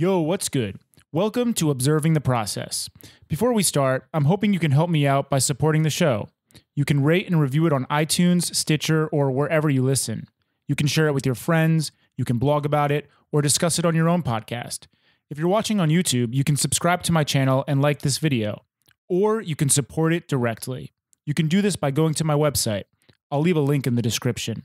Yo, what's good? Welcome to Observing the Process. Before we start, I'm hoping you can help me out by supporting the show. You can rate and review it on iTunes, Stitcher, or wherever you listen. You can share it with your friends, you can blog about it, or discuss it on your own podcast. If you're watching on YouTube, you can subscribe to my channel and like this video, or you can support it directly. You can do this by going to my website. I'll leave a link in the description.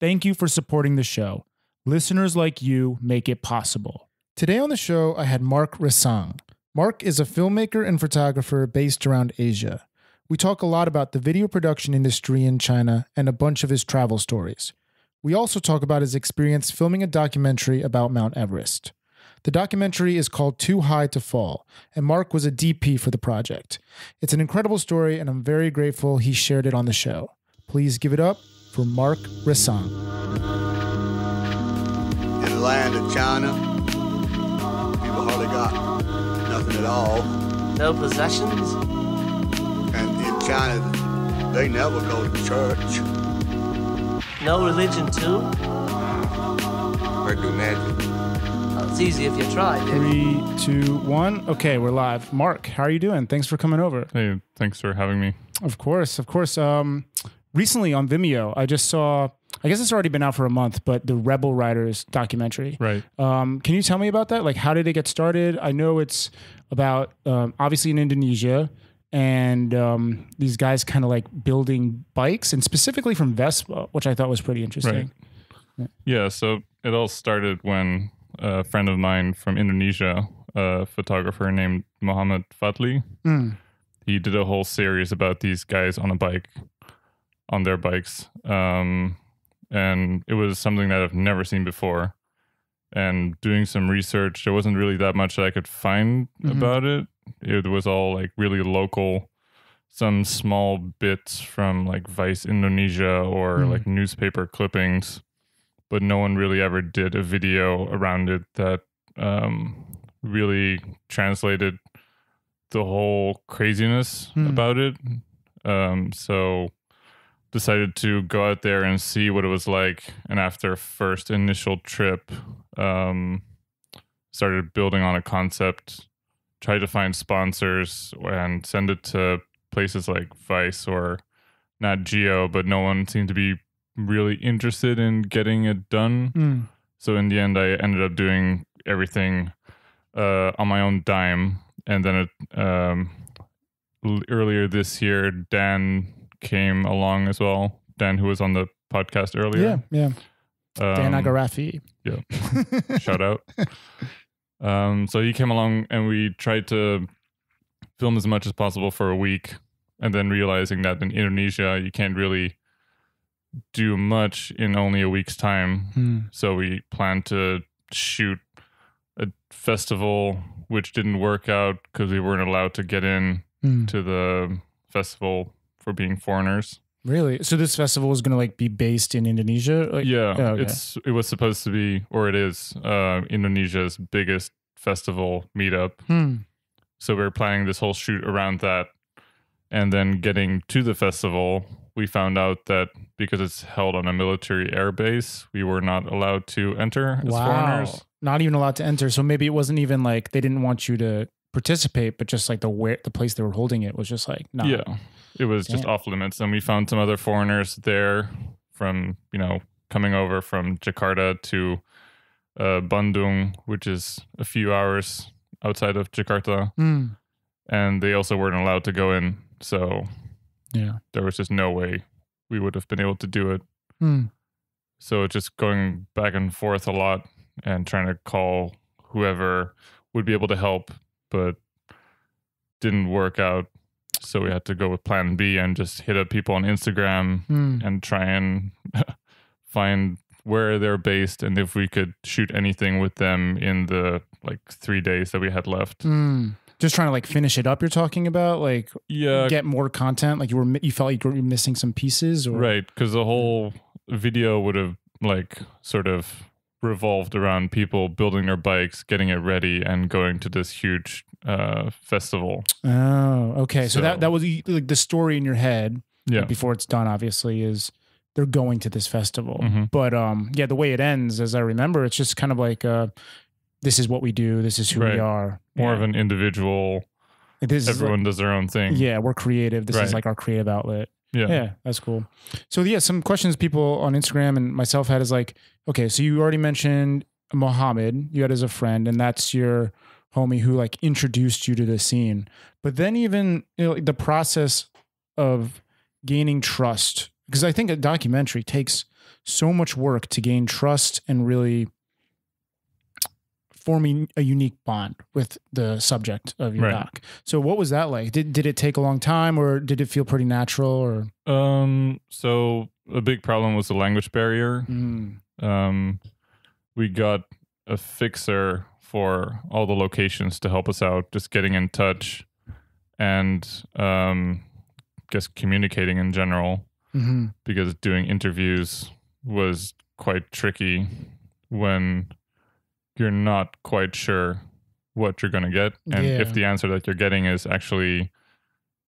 Thank you for supporting the show. Listeners like you make it possible. Today on the show, I had Marc Ressang. Marc is a filmmaker and photographer based around Asia. We talk a lot about the video production industry in China and a bunch of his travel stories. We also talk about his experience filming a documentary about Mount Everest. The documentary is called Too High to Fall, and Marc was a DP for the project. It's an incredible story, and I'm very grateful he shared it on the show. Please give it up for Marc Ressang. In the land of China, people hardly got nothing at all. No possessions? And in China, they never go to church. No religion too? Or do magic. Well, it's easy if you try, Dick. Three, two, one. Okay, we're live. Marc, how are you doing? Thanks for coming over. Hey, thanks for having me. Of course, of course. Um, recently on Vimeo, I just saw. I guess it's already been out for a month, but the Rebel Riders documentary. Right. Um, can you tell me about that? Like, how did it get started? I know it's about um, obviously in Indonesia, and um, these guys kind of like building bikes, and specifically from Vespa, which I thought was pretty interesting. Right. Yeah, so it all started when a friend of mine from Indonesia, a photographer named Muhammad Fadli, Mm. he did a whole series about these guys on a bike, on their bikes. Um, and it was something that I've never seen before. And doing some research, there wasn't really that much that I could find Mhm. about it. It was all like really local, some small bits from like Vice Indonesia or Mm. like newspaper clippings, but no one really ever did a video around it that um, really translated the whole craziness Hmm. about it. Um, so decided to go out there and see what it was like. And after first initial trip, um, started building on a concept, tried to find sponsors and send it to places like Vice or Nat Geo, but no one seemed to be really interested in getting it done. Mm. So in the end, I ended up doing everything uh, on my own dime, and then it, um, earlier this year, Dan came along as well. Dan, who was on the podcast earlier. Yeah, yeah. Dan Um, Agarafi. yeah. shout out. Um, so he came along, and we tried to film as much as possible for a week, and then realizing that in Indonesia you can't really do much in only a week's time. Mm. So we planned to shoot a festival, which didn't work out because we weren't allowed to get in Mm. to the festival for being foreigners. Really? So this festival is going to like be based in Indonesia? Like, yeah, oh, okay. it's it was supposed to be, or it is, uh, Indonesia's biggest festival meetup. Hmm. So we were planning this whole shoot around that, and then getting to the festival, we found out that because it's held on a military air base, we were not allowed to enter as Wow. foreigners. Not even allowed to enter. So maybe it wasn't even like they didn't want you to participate, but just like the where the place they were holding it was just like no. Yeah, it was just off limits, and we found some other foreigners there from you know coming over from Jakarta to uh, Bandung, which is a few hours outside of Jakarta, Hmm. and they also weren't allowed to go in. So Yeah. there was just no way we would have been able to do it. Hmm. So just going back and forth a lot and trying to call whoever would be able to help, but didn't work out. So we had to go with plan B and just hit up people on Instagram Hmm. and try and find where they're based and if we could shoot anything with them in the like three days that we had left. Hmm. Just trying to like finish it up. You're talking about like Yeah, get more content. Like you were you felt like you were missing some pieces. Or Right, because the whole video would have like sort of revolved around people building their bikes, getting it ready, and going to this huge uh, festival. Oh, okay. So, that So- that was like the story in your head Yeah, before it's done. Obviously, is they're going to this festival. Mhm. But um, yeah, the way it ends, as I remember, it's just kind of like uh, this is what we do. This is who we are. More Yeah. of an individual. Like, is like- Everyone does their own thing. yeah, we're creative. This is like our creative outlet. Yeah. Yeah, that's cool. So yeah, some questions people on Instagram and myself had is like, okay, so you already mentioned Mohammed, you had as a friend, and that's your homie who like introduced you to the scene. But then even you know, the process of gaining trust, because I think a documentary takes so much work to gain trust and really forming a unique bond with the subject of your Right. doc. So what was that like? Did did it take a long time or did it feel pretty natural or Um. So a big problem was the language barrier. Mm, Um, we got a fixer for all the locations to help us out, just getting in touch, and um, guess communicating in general. mhm. because doing interviews was quite tricky when you're not quite sure what you're going to get and Yeah. if the answer that you're getting is actually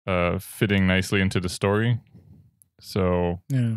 uh, fitting nicely into the story so Yeah.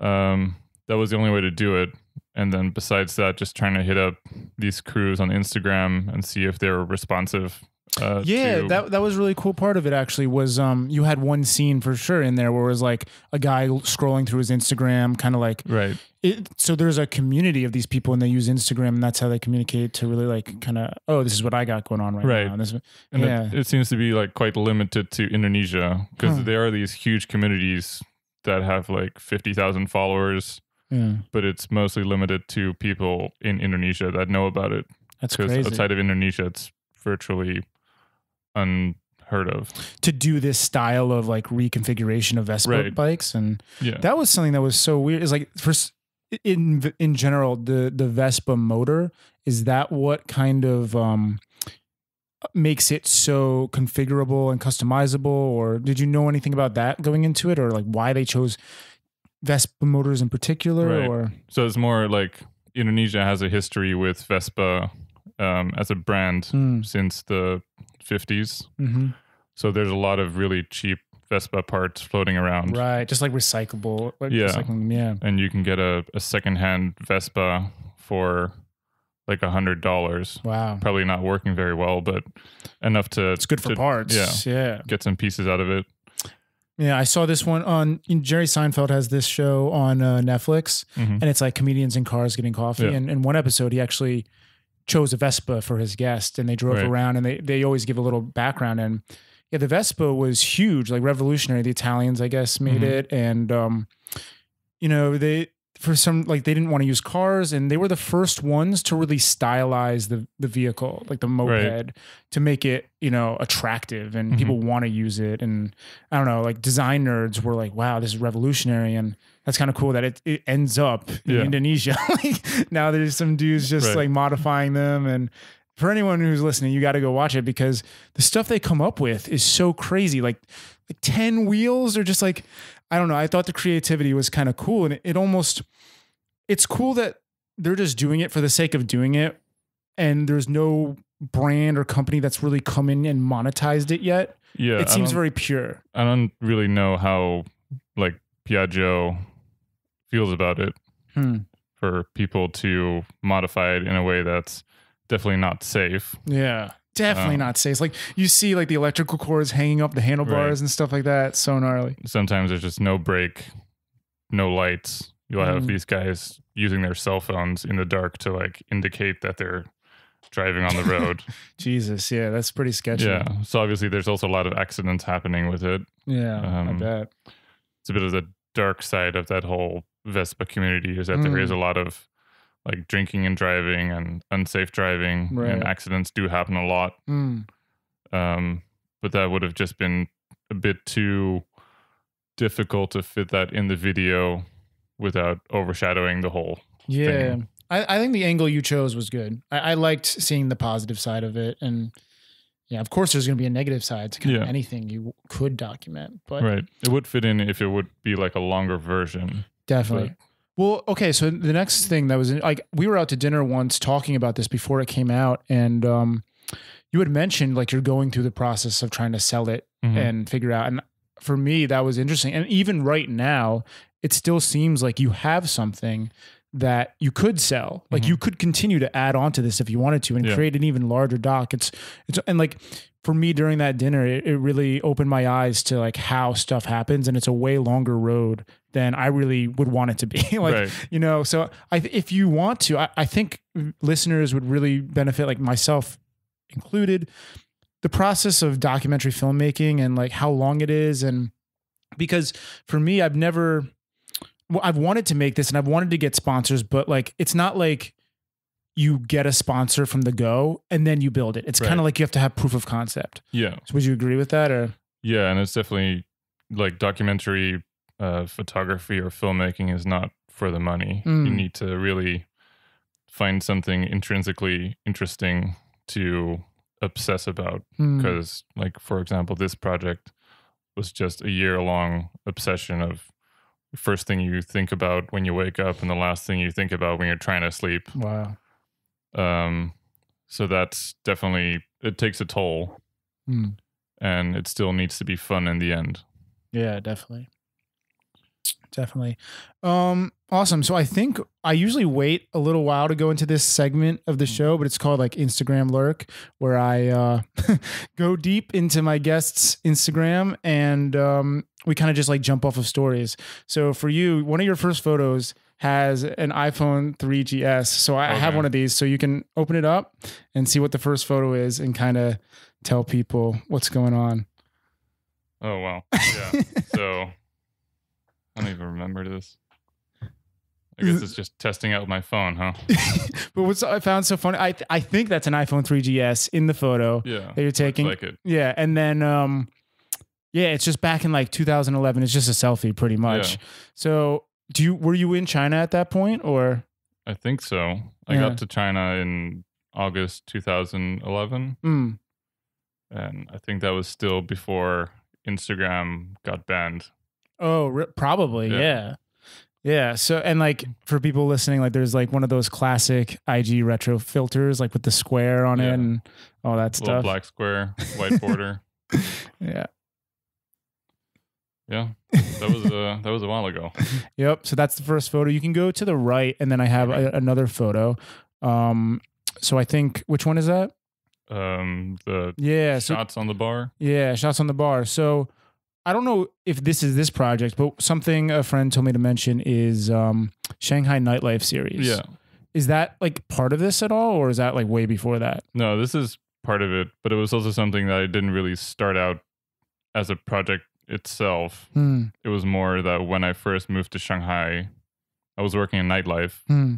um, that was the only way to do it and then besides that just trying to hit up these crews on instagram and see if they're responsive uh, Yeah, to- that that was a really cool part of it actually was um you had one scene for sure in there where it was like a guy scrolling through his Instagram kind of like right it, so there's a community of these people and they use Instagram and that's how they communicate to really like kind of oh this is what I got going on right, Right. now. This, And Yeah. it, it seems to be like quite limited to Indonesia because Huh. there are these huge communities that have like 50,000 followers, yeah, but it's mostly limited to people in Indonesia that know about it. that's Because crazy. outside of Indonesia, it's virtually unheard of. to do this style of like reconfiguration of Vespa Right. bikes and Yeah. that was something that was so weird is like first in in general the the Vespa motor is that what kind of um makes it so configurable and customizable or did you know anything about that going into it or like why they chose Vespa motors in particular Right. or so it's more like Indonesia has a history with Vespa um, as a brand Hmm. since the 50s. Mhm. So there's a lot of really cheap Vespa parts floating around. right just like recyclable like Yeah. recycling, yeah and you can get a, a secondhand Vespa for like a hundred dollars. wow Probably not working very well, but enough to it's good for to parts yeah. yeah get some pieces out of it. Yeah, I saw this one on Jerry Seinfeld has this show on uh, Netflix, Mhm. and it's like comedians in cars getting coffee. Yeah. And in one episode, he actually chose a Vespa for his guest, and they drove Right. around, and they they always give a little background. And yeah, the Vespa was huge, like revolutionary. The Italians, I guess, made Mhm. it, and um, you know they for some like they didn't want to use cars and they were the first ones to really stylize the the vehicle like the moped to make it you know attractive and Mhm. people want to use it and i don't know like design nerds were like wow this is revolutionary and that's kind of cool that it, it ends up in Yeah. indonesia like now there's some dudes just Right. like modifying them and for anyone who's listening you got to go watch it because the stuff they come up with is so crazy like like 10 wheels are just like I don't know. I thought the creativity was kind of cool, and it, it almost it's cool that they're just doing it for the sake of doing it, and there's no brand or company that's really come in and monetized it yet. Yeah, it seems very pure. I don't really know how like Piaggio feels about it Hmm. for people to modify it in a way that's definitely not safe. Yeah, definitely Um, not safe. Like you see like the electrical cords hanging up the handlebars Right. and stuff like that. So gnarly. Sometimes there's just no brake, no lights. You'll have Mm. these guys using their cell phones in the dark to like indicate that they're driving on the road. Jesus, yeah, that's pretty sketchy. yeah. So obviously there's also a lot of accidents happening with it. yeah, I Um, bet. It's a bit of the dark side of that whole Vespa community is that there Mm. is a lot of like drinking and driving and unsafe driving Right. and accidents do happen a lot. Mm. Um, but that would have just been a bit too difficult to fit that in the video without overshadowing the whole. Yeah. thing. I, I think the angle you chose was good. I, I liked seeing the positive side of it. And yeah, of course, there's going to be a negative side to kind Yeah. of anything you could document, but Right. It would fit in if it would be like a longer version. definitely. Well, okay. So the next thing that was like, we were out to dinner once talking about this before it came out. And um, you had mentioned like you're going through the process of trying to sell it Mhm. and figure out. And for me, that was interesting. And even right now, it still seems like you have something that you could sell. Like Mhm. you could continue to add on to this if you wanted to and Yeah. create an even larger doc. It's it's and like for me during that dinner, it, it really opened my eyes to like how stuff happens, and it's a way longer road than I really would want it to be. like Right. you know, so I if you want to, I, I think listeners would really benefit, like myself included, the process of documentary filmmaking and like how long it is, and because for me, I've never, well, I've wanted to make this and I've wanted to get sponsors, but like it's not like you get a sponsor from the go and then you build it. It's kind of like you have to have proof of concept. Yeah. So would you agree with that or? Yeah, and it's definitely like documentary uh, photography or filmmaking is not for the money. You Mm. need to really find something intrinsically interesting to obsess about. Because, like for example, this project was just a year long obsession of first thing you think about when you wake up and the last thing you think about when you're trying to sleep. Wow. Um, so that's definitely it takes a toll, Hmm. and it still needs to be fun in the end. Yeah, definitely. Definitely. Um awesome. So I think I usually wait a little while to go into this segment of the show, but it's called like Instagram lurk where I uh go deep into my guests' Instagram and um we kind of just like jump off of stories. So for you, one of your first photos has an iPhone 3GS. So I I have one of these so you can open it up and see what the first photo is and kind of tell people what's going on. Oh wow. Yeah. so I don't even remember this. I guess it's just testing out my phone, huh? but what's I found so funny, I I think that's an iPhone 3GS in the photo Yeah. that you're taking. Like it. yeah, and then um, yeah, it's just back in like 2011. It's just a selfie, pretty much. Yeah. So, do you were you in China at that point, or I think so. I Yeah. got to China in August 2011, mm, and I think that was still before Instagram got banned. Oh, re- probably, yeah. Yeah. yeah. So, and like for people listening, like there's like one of those classic IG retro filters, like with the square on it Yeah. and all that Little stuff. black square, white border. Yeah. yeah, that was uh, that was a while ago. Yep. So that's the first photo. You can go to the right, and then I have a, another photo. Um, so I think which one is that? Um, the Yeah. So shots on the bar. yeah, shots on the bar. So I don't know if this is this project, but something a friend told me to mention is um, Shanghai Nightlife series. Yeah. Is that like part of this at all, or is that like way before that? No, this is part of it, but it was also something that I didn't really start out as a project itself. Hmm. It was more that when I first moved to Shanghai, I was working in nightlife Hmm.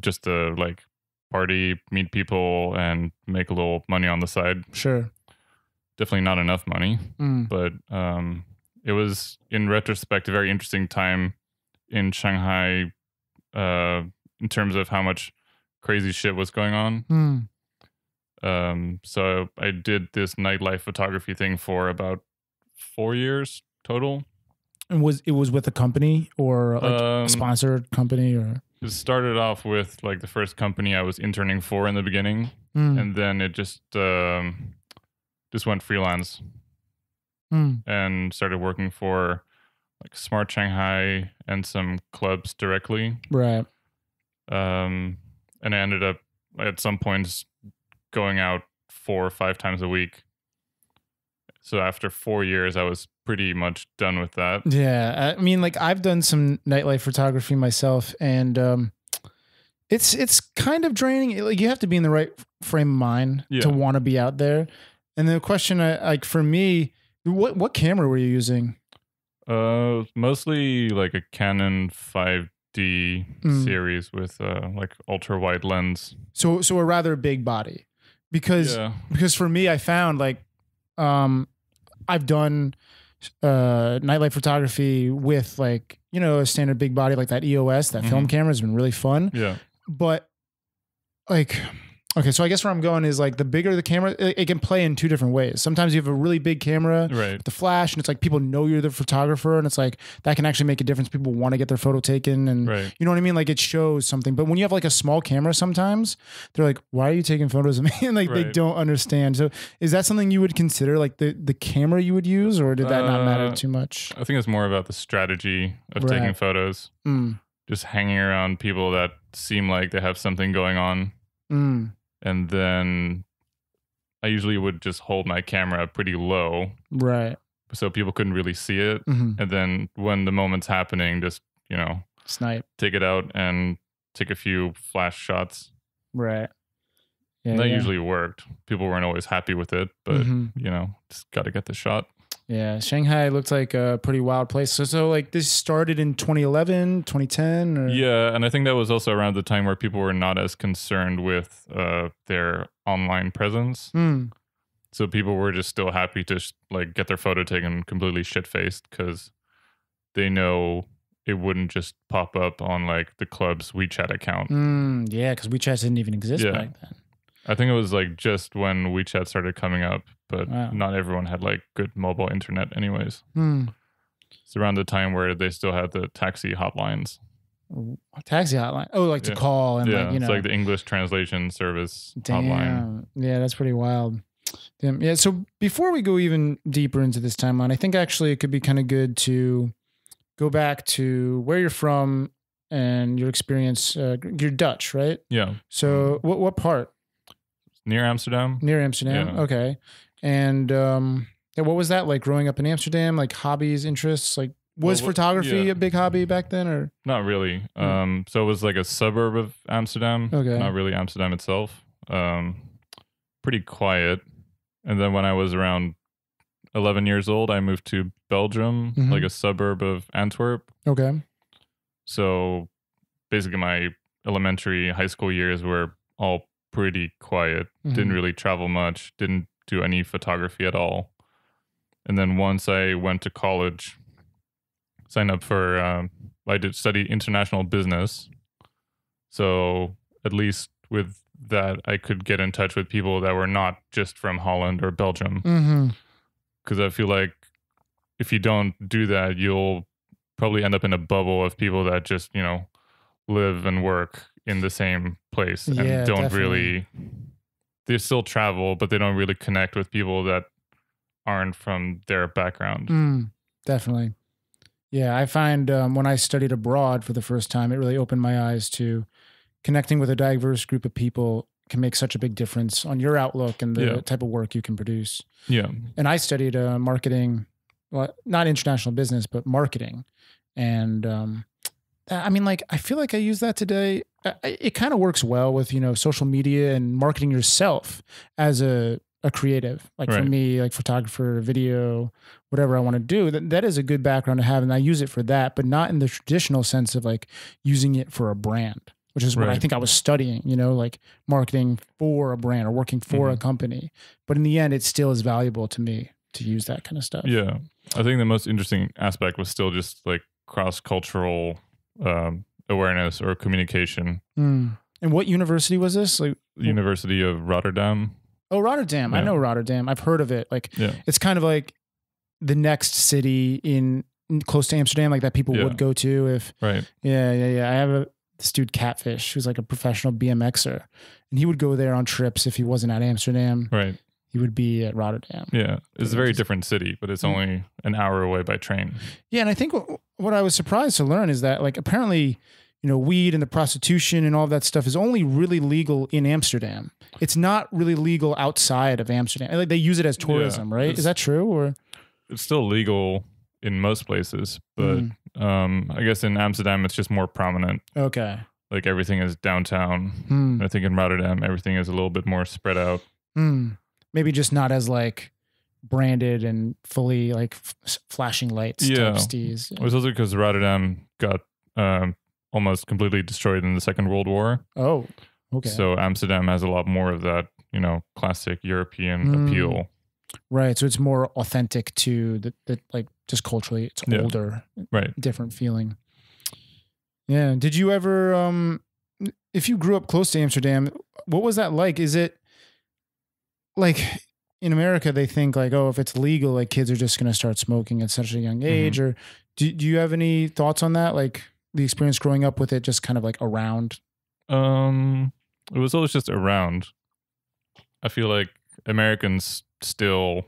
just to like party, meet people, and make a little money on the side. Sure. Definitely not enough money, Hmm. but um, it was in retrospect a very interesting time in Shanghai uh, in terms of how much crazy shit was going on. Hmm. Um, so I did this nightlife photography thing for about four years total. And was it was with a company or like a Um, sponsored company or? it started off with like the first company I was interning for in the beginning, Hmm. and then it just um, just went freelance Hmm. and started working for like Smart Shanghai and some clubs directly. Right. Um, and I ended up at some points going out four or five times a week. So after four years, I was pretty much done with that. Yeah, I mean, like I've done some nightlife photography myself, and um, it's it's kind of draining. Like you have to be in the right frame of mind Yeah. to want to be out there. And the question, like for me, what what camera were you using? Uh, mostly like a Canon 5D Mm. series with uh like ultra wide lens. So so a rather big body, because Yeah, because for me, I found like um, I've done uh nightlife photography with like you know a standard big body like that EOS that film Mhm. camera has been really fun. yeah, but like okay so i guess where i'm going is like the bigger the camera it, it can play in two different ways sometimes you have a really big camera right. with the flash and it's like people know you're the photographer and it's like that can actually make a difference people want to get their photo taken and Right. you know what i mean like it shows something but when you have like a small camera sometimes they're like why are you taking photos of me and like they don't understand so is that something you would consider like the the camera you would use or did that not matter Uh, too much I think it's more about the strategy of Right. taking photos. Mm, just hanging around people that seem like they have something going on. Mm, And then I usually would just hold my camera pretty low right. so people couldn't really see it. hmm And then when the moment's happening, just, you know, Snipe. take it out and take a few flash shots. Right. Yeah. And that yeah. usually worked. People weren't always happy with it, but Mhm. you know, just got to get the shot. Yeah, Shanghai looked like a pretty wild place. So, so like this started in 2011, 2010, or Yeah, and I think that was also around the time where people were not as concerned with uh, their online presence. Hmm. So people were just still happy to sh- like get their photo taken completely shit faced because they know it wouldn't just pop up on like the club's WeChat account. Mm, yeah, because WeChat didn't even exist Yeah. back then. I think it was like just when WeChat started coming up, but Wow. not everyone had like good mobile internet, anyways. Hmm. It's around the time where they still had the taxi hotlines. Taxi hotline. Oh, like to Yeah. call and yeah, like you know. it's like the English translation service hotline. Yeah, that's pretty wild. Damn. Yeah. So before we go even deeper into this timeline, I think actually it could be kind of good to go back to where you're from and your experience. Uh, you're Dutch, right? Yeah, So what what part? Near Amsterdam. Near Amsterdam. Yeah. Okay. And um, yeah, what was that like growing up in Amsterdam? Like hobbies, interests? Like was Well, photography yeah. a big hobby back then, or Not really. Hmm. Um, so it was like a suburb of Amsterdam. Okay. Not really Amsterdam itself. Um, pretty quiet. And then when I was around 11 years old, I moved to Belgium, Mhm. like a suburb of Antwerp. okay? So basically, my elementary, high school years were all pretty quiet. Didn't Mhm. really travel much. Didn't do any photography at all. And then once I went to college, signed up for, um, I did study international business. So at least with that, I could get in touch with people that were not just from Holland or Belgium Mm-hmm. because I feel like if you don't do that, you'll probably end up in a bubble of people that just you know live and work in the same place and Yeah, don't definitely. really. They still travel, but they don't really connect with people that aren't from their background. Mm, definitely. Yeah, I find um, when I studied abroad for the first time, it really opened my eyes to connecting with a diverse group of people can make such a big difference on your outlook and the Yeah. type of work you can produce. Yeah, And I studied uh, marketing, well, not international business, but marketing. And um, I mean, like, I feel like I use that today. It kind of works well with, you know, social media and marketing yourself as a, a creative. Like for me, like photographer, video, whatever I want to do, that, that is a good background to have. And I use it for that, but not in the traditional sense of like using it for a brand, which is what I think I was studying, you know, like marketing for a brand or working for a Mhm. company. But in the end, it still is valuable to me to use that kind of stuff. yeah. I think the most interesting aspect was still just like cross cultural um, awareness or communication. Mm. And what university was this? Like, University of Rotterdam. oh, Rotterdam. I know Rotterdam. I've heard of it. Like, Yeah. it's kind of like the next city in, in close to Amsterdam, like that people Yeah. would go to. If Right. yeah, yeah, yeah. I have a this dude Catfish, who's like a professional BMXer, and he would go there on trips if he wasn't at Amsterdam. Right. He would be at Rotterdam. Yeah. It's a very different city, but it's Mm. only an hour away by train. Yeah, and I think what, what I was surprised to learn is that like apparently, you know, weed and the prostitution and all that stuff is only really legal in Amsterdam. It's not really legal outside of Amsterdam. Like they use it as tourism, right? Is that true or It's still legal in most places, but Mm. um, I guess in Amsterdam it's just more prominent. okay? Like everything is downtown. Hmm. I think in Rotterdam everything is a little bit more spread out. Hmm. Maybe just not as like branded and fully like f- flashing lights Yeah. type steez. It was also because Rotterdam got um, almost completely destroyed in the Second World War. Oh, okay. So Amsterdam has a lot more of that, you know, classic European Mm. appeal. right. So it's more authentic to the, the like just culturally, it's Yeah. older, Right. different feeling. Yeah. Did you ever, um, if you grew up close to Amsterdam, what was that like? Is it like in America, they think like, oh, if it's legal, like kids are just going to start smoking at such a young age? Or do, do you have any thoughts on that? Like the experience growing up with it, just kind of like around? Um, it was always just around. I feel like Americans still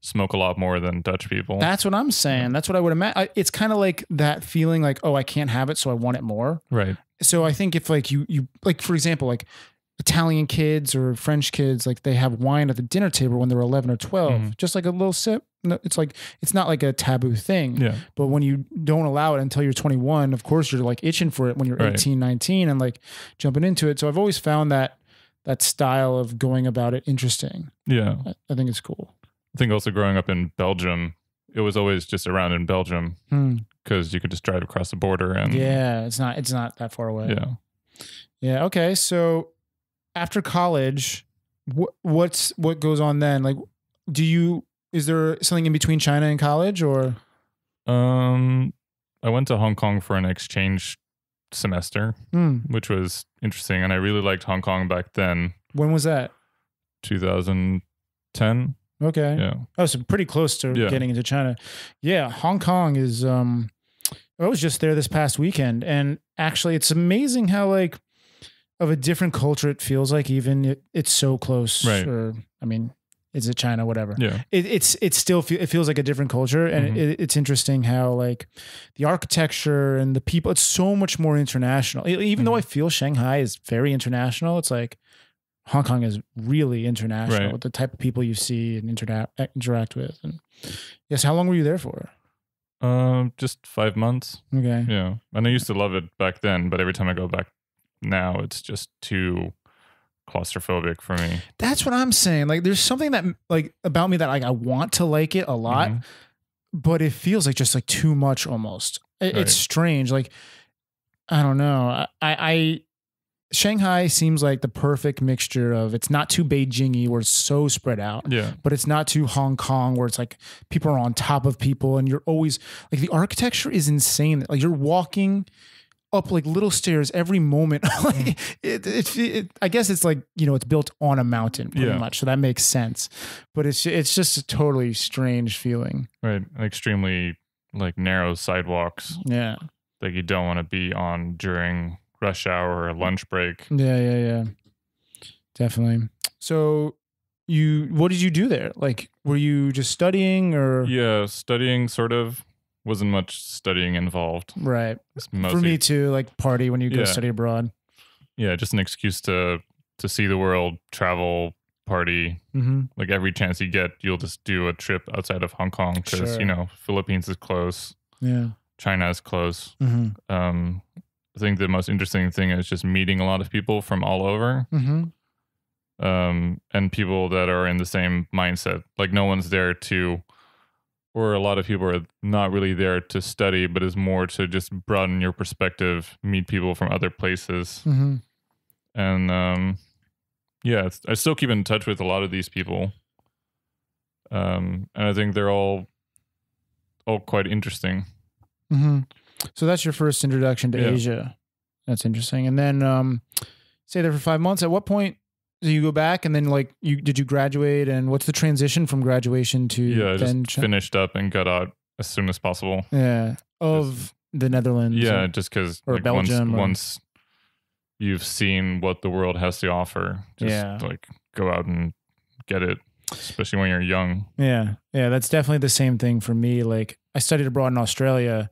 smoke a lot more than Dutch people. That's what I'm saying. That's what I would imagine. It's kind of like that feeling like, oh, I can't have it, so I want it more. right. So I think if like you you like for example like Italian kids or French kids like they have wine at the dinner table when they're 11 or 12, Mhm. just like a little sip. It's like it's not like a taboo thing. Yeah. But when you don't allow it until you're 21, of course you're like itching for it when you're Right. 18, 19 and like jumping into it. So I've always found that that style of going about it interesting. Yeah. I, I think it's cool. I think also growing up in Belgium, it was always just around in Belgium Hmm. because you could just drive across the border and Yeah, it's not it's not that far away. yeah. Yeah. Okay. So after college, what what's what goes on then? Like, do you is there something in between China and college, or Um, I went to Hong Kong for an exchange semester, Hmm. which was interesting, and I really liked Hong Kong back then, when was that? 2010. Okay. Yeah. Oh, so pretty close to Yeah. getting into China. Yeah, Hong Kong is. um I was just there this past weekend, and actually, it's amazing how like of a different culture it feels like. Even it, it's so close. Right. Or I mean, is it China? Whatever. Yeah. it, it's it's still it feels like a different culture and Mhm. it, it's interesting how like the architecture and the people it's so much more international even though Mm-hmm. i feel shanghai is very international it's like hong kong is really international Right. with the type of people you see and interact interact with and yes how long were you there for Um, just five months. okay Yeah, and I used to love it back then, but every time I go back now, it's just too claustrophobic for me. that's what i'm saying like there's something that like about me that like i want to like it a lot Mhm. but it feels like just like too much almost. It- Right. It's strange. Like I don't know. I, I Shanghai seems like the perfect mixture of it's not too Beijingy where it's so spread out, Yeah, but it's not too Hong Kong where it's like people are on top of people and you're always like the architecture is insane. Like you're walking up like little stairs every moment. like mm. it, it, it, I guess it's like you know it's built on a mountain pretty Yeah. much, so that makes sense. But it's it's just a totally strange feeling. right. Extremely like narrow sidewalks Yeah. that you don't want to be on during rush hour or lunch break. Yeah, yeah, yeah. Definitely. So you what did you do there? Like were you just studying or Yeah, studying sort of wasn't much studying involved. right. For me too, like party when you go Yeah. study abroad. yeah, just an excuse to to see the world, travel, party. Mm-hmm. Like every chance you get, you'll just do a trip outside of Hong Kong because Sure. you know Philippines is close, Yeah. China is close. Mm-hmm. um, I think the most interesting thing is just meeting a lot of people from all over, Mm-hmm. um, and people that are in the same mindset. Like no one's there to, or a lot of people are not really there to study, but is more to just broaden your perspective, meet people from other places, Mm-hmm. and um, yeah, it's, I still keep in touch with a lot of these people, um, and I think they're all all quite interesting. Mm-hmm. So that's your first introduction to Yeah. Asia. That's interesting. And then um stay there for five months. At what point do you go back and then like you did you graduate and what's the transition from graduation to Yeah, I just finished up and got out as soon as possible. yeah of the Netherlands? Yeah, or- just because or like once Belgium or- once you've seen what the world has to offer, just Yeah. like go out and get it. Especially when you're young. Yeah. Yeah. That's definitely the same thing for me. Like I studied abroad in Australia.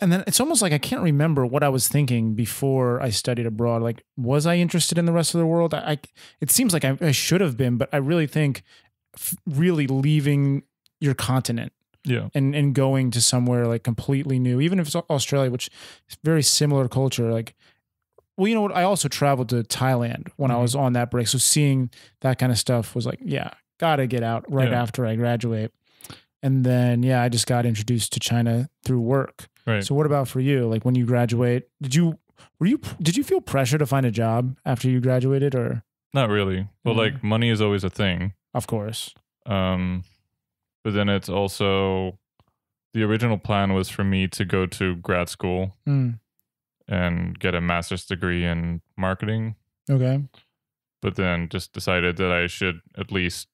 And then it's almost like I can't remember what I was thinking before I studied abroad. Like, was I interested in the rest of the world? I, I it seems like I, I should have been, but I really think f- really leaving your continent Yeah. and, and going to somewhere like completely new, even if it's Australia, which is very similar culture. Like, well, you know what? I also traveled to Thailand when I Mhm. was on that break. So seeing that kind of stuff was like, yeah, gotta get out right Yeah. after I graduate. And then, yeah, I just got introduced to China through work. Right. So what about for you? Like when you graduate, did you, were you, did you feel pressure to find a job after you graduated or Not really. But Yeah. like money is always a thing. of course? Um but then it's also the original plan was for me to go to grad school Mm, and get a master's degree in marketing. okay. but then just decided that I should at least,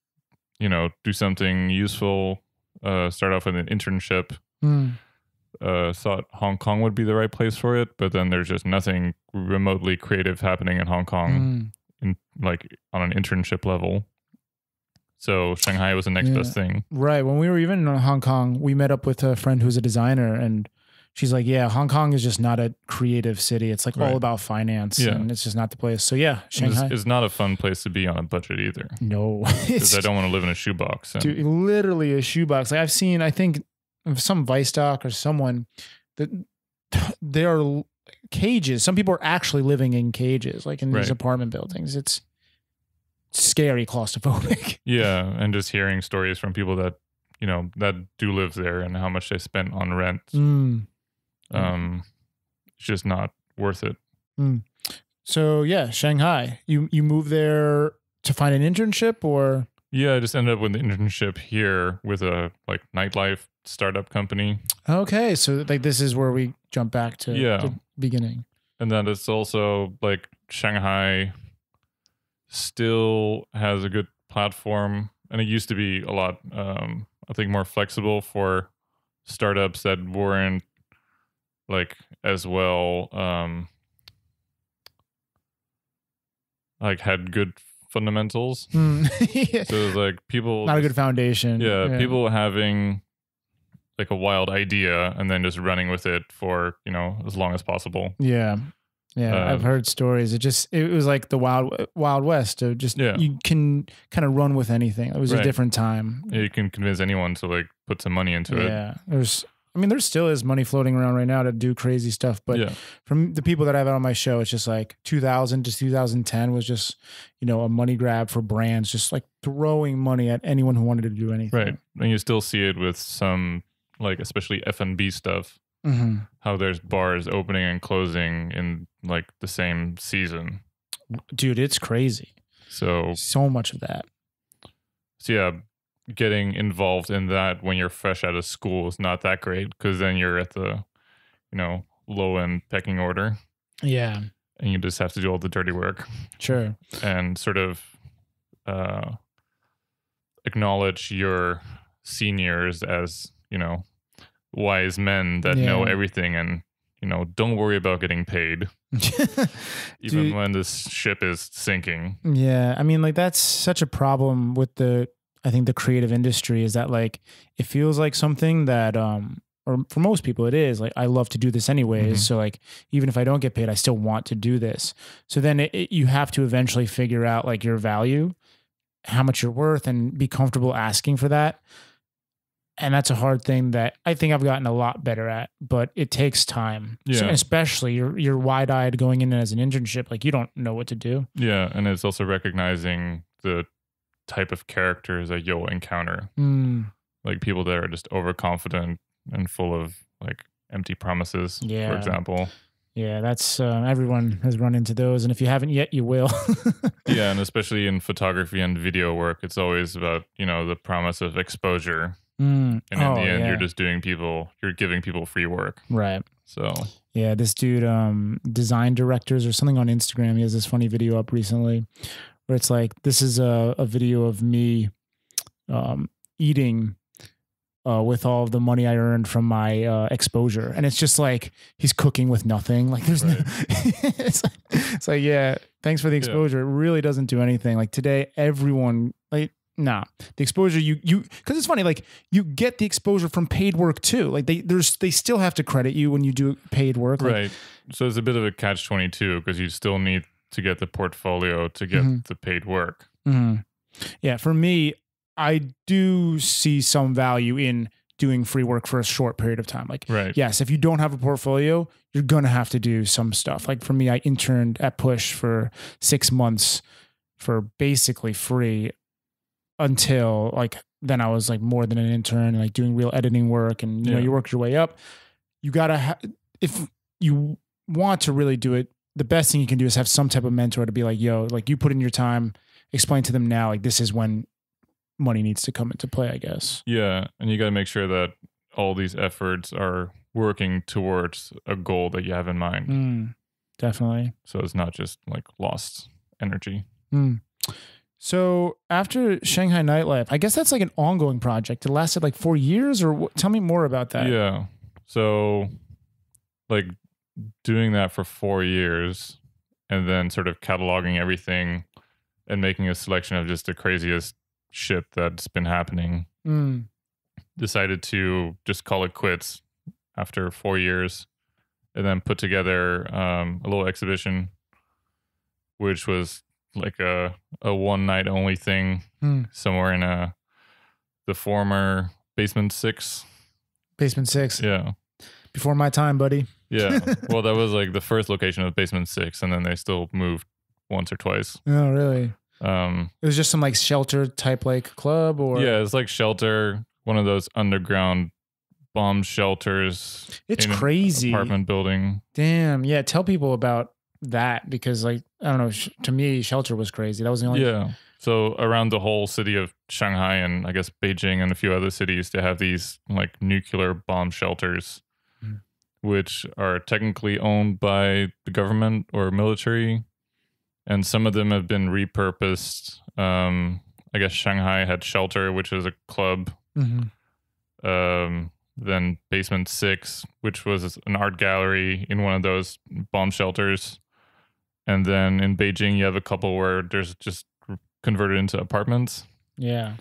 you know, do something useful. Uh, start off with an internship. Mm, Uh, thought Hong Kong would be the right place for it, but then there's just nothing remotely creative happening in Hong Kong, mm, in like on an internship level. So Shanghai was the next Yeah. best thing. Right. When we were even in Hong Kong, we met up with a friend who's a designer and she's like, Yeah, Hong Kong is just not a creative city. It's like all about finance Yeah. and it's just not the place. So yeah, Shanghai. it's not a fun place to be on a budget either. no. Because I don't want to live in a shoebox. And, dude, literally a shoebox. Like I've seen, I think some Vice doc or someone that there are cages. Some people are actually living in cages, like in these apartment buildings. It's scary claustrophobic. yeah, and just hearing stories from people that you know that do live there and how much they spent on rent. Mm. Um, it's just not worth it. So yeah, Shanghai. You you move there to find an internship or Yeah, I just ended up with an internship here with a like nightlife startup company, okay. So like this is where we jump back to Yeah. the beginning. and then it's also like Shanghai still has a good platform, and it used to be a lot, um, I think, more flexible for startups that weren't like as well, um, like had good fundamentals. Hmm. So it was like people Not a good foundation. yeah, people having like a wild idea and then just running with it for you know as long as possible Yeah. Yeah, Uh, I've heard stories. It just it was like the wild wild west. Of just Yeah. you can kind of run with anything. It was a different time. you can convince anyone to like put some money into it Yeah, there's. I mean, there still is money floating around right now to do crazy stuff. But yeah from the people that I've had on my show, it's just like 2000 to 2010 was just you know a money grab for brands, just like throwing money at anyone who wanted to do anything. right and you still see it with some like especially f&b stuff hmm how there's bars opening and closing in like the same season Dude, it's crazy. so So much of that. so yeah getting involved in that when you're fresh out of school is not that great because then you're at the you know low end pecking order. Yeah, and you just have to do all the dirty work. Sure. and sort of uh, acknowledge your seniors as you know wise men that know everything and you know don't worry about getting paid. Even Dude. when this ship is sinking. Yeah, I mean, like that's such a problem with the I think the creative industry is that like it feels like something that um or for most people it is like I love to do this anyways. Mhm. So like even if I don't get paid, I still want to do this. So then it, it- you have to eventually figure out like your value, how much you're worth, and be comfortable asking for that. And that's a hard thing that I think I've gotten a lot better at, but it takes time. So- Yeah. especially you're you're wide eyed going in as an internship, like you don't know what to do. yeah and it's also recognizing the type of characters that you'll encounter Mm. like people that are just overconfident and full of like empty promises Yeah. for example Yeah, that's uh, everyone has run into those, and if you haven't yet, you will. yeah and especially in photography and video work it's always about you know the promise of exposure Mm. and in Oh, the end yeah. you're just doing people you're giving people free work right. so Yeah, this dude, um, design directors or something on Instagram. He has this funny video up recently where it's like this is a, a video of me um, eating uh, with all of the money I earned from my uh, exposure, and it's just like he's cooking with nothing. Like there's no, it's, like, it's like yeah, thanks for the exposure. It really doesn't do anything. Like today, everyone like. Nah, the exposure you you because it's funny like you get the exposure from paid work too. Like they there's they still have to credit you when you do paid work. Like, right so it's a bit of a catch 22 because you still need to get the portfolio to get Mhm. the paid work Mhm. Yeah, for me, I do see some value in doing free work for a short period of time. Like, right yes, if you don't have a portfolio, you're gonna have to do some stuff. Like for me, I interned at Push for six months for basically free until like then I was like more than an intern and like doing real editing work and you know you work your way up. You gotta ha- if you want to really do it, the best thing you can do is have some type of mentor to be like, yo, like you put in your time, explain to them now, like this is when money needs to come into play, I guess. yeah and you got to make sure that all these efforts are working towards a goal that you have in mind Mm, definitely. so it's not just like lost energy So after Shanghai Nightlife, I guess that's like an ongoing project. It lasted like four years, or tell me more about that. Yeah. So, like, doing that for four years and then sort of cataloging everything and making a selection of just the craziest shit that's been happening. Mm. Decided to just call it quits after four years, and then put together um, a little exhibition, which was like a a one night only thing Hmm. somewhere in a the former basement six. Basement six. Yeah. Before my time, buddy. Yeah. well, that was like the first location of Basement Six, and then they still moved once or twice. Oh, really? Um, It was just some like shelter type like club or yeah, it's like shelter, one of those underground bomb shelters. It's crazy. apartment building. Damn. Yeah. Tell people about that because like I don't know. Sh- to me, shelter was crazy. That was the only. yeah. So around the whole city of Shanghai and I guess Beijing and a few other cities, to have these like nuclear bomb shelters. Which are technically owned by the government or military, and some of them have been repurposed. Um, I guess Shanghai had Shelter, which is a club. Mhm. Um, then Basement Six, which was an art gallery in one of those bomb shelters. And then in Beijing, you have a couple where there's just converted into apartments. Yeah.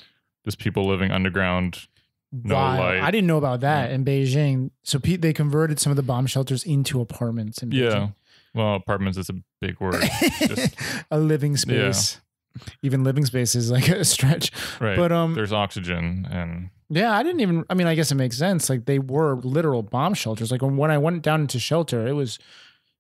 Just people living underground. No Wow. light. I didn't know about that in Beijing. So pe- they converted some of the bomb shelters into apartments in Yeah. Well, apartments is a big word. Just- a living space. Even living space is like a stretch. right. But um there's oxygen and yeah, I didn't even I mean I guess it makes sense. Like they were literal bomb shelters. Like when, when I went down into shelter, it was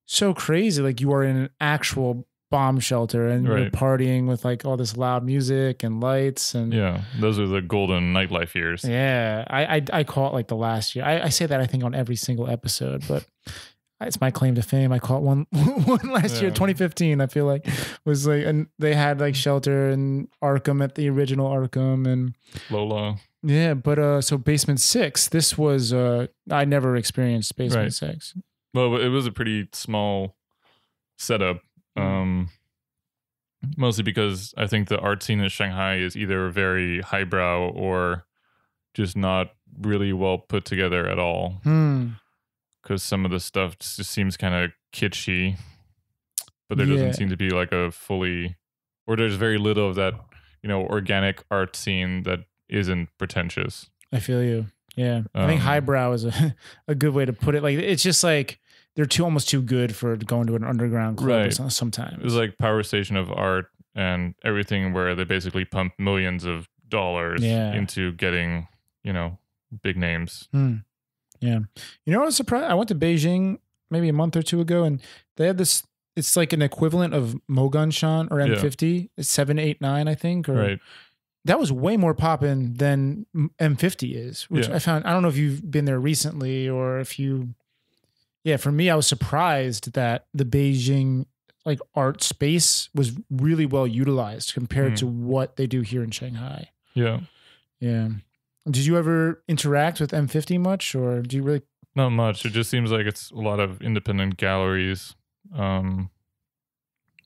so crazy. Like you are in an actual bomb shelter and you're partying with like all this loud music and lights and yeah, those are the golden nightlife years. Yeah, I, I I call it like the last year. I, I say that I think on every single episode, but it's my claim to fame. I caught one one last year, 2015. I feel like was like, and they had like shelter and Arkham at the original Arkham, and Lola. yeah. But uh, so Basement Six. This was uh, I never experienced Basement Right. Six. Well, it was a pretty small setup. Mm. Um, mostly because I think the art scene in Shanghai is either very highbrow or just not really well put together at all. Hmm. Because some of the stuff just seems kind of kitschy, but there Yeah. doesn't seem to be like a fully, or there's very little of that, you know, organic art scene that isn't pretentious. I feel you. Yeah, I think Um, highbrow is a a good way to put it. Like it's just like they're too almost too good for going to an underground club Right. sometimes. It was like Power Station of art and everything where they basically pump millions of dollars Yeah. into getting, you know, big names. Hmm. Yeah. You know, I was surprised. I went to Beijing maybe a month or two ago, and they had this. It's like an equivalent of Moganshan or Yeah. M50. It's seven, eight, nine, I think. Or Right. that was way more popping than M- M50 is, which Yeah. I found. I don't know if you've been there recently or if you. Yeah, for me, I was surprised that the Beijing like art space was really well utilized compared Hmm. to what they do here in Shanghai. Yeah. Yeah. Did you ever interact with M50 much, or do you really? Not much. It just seems like it's a lot of independent galleries. Um,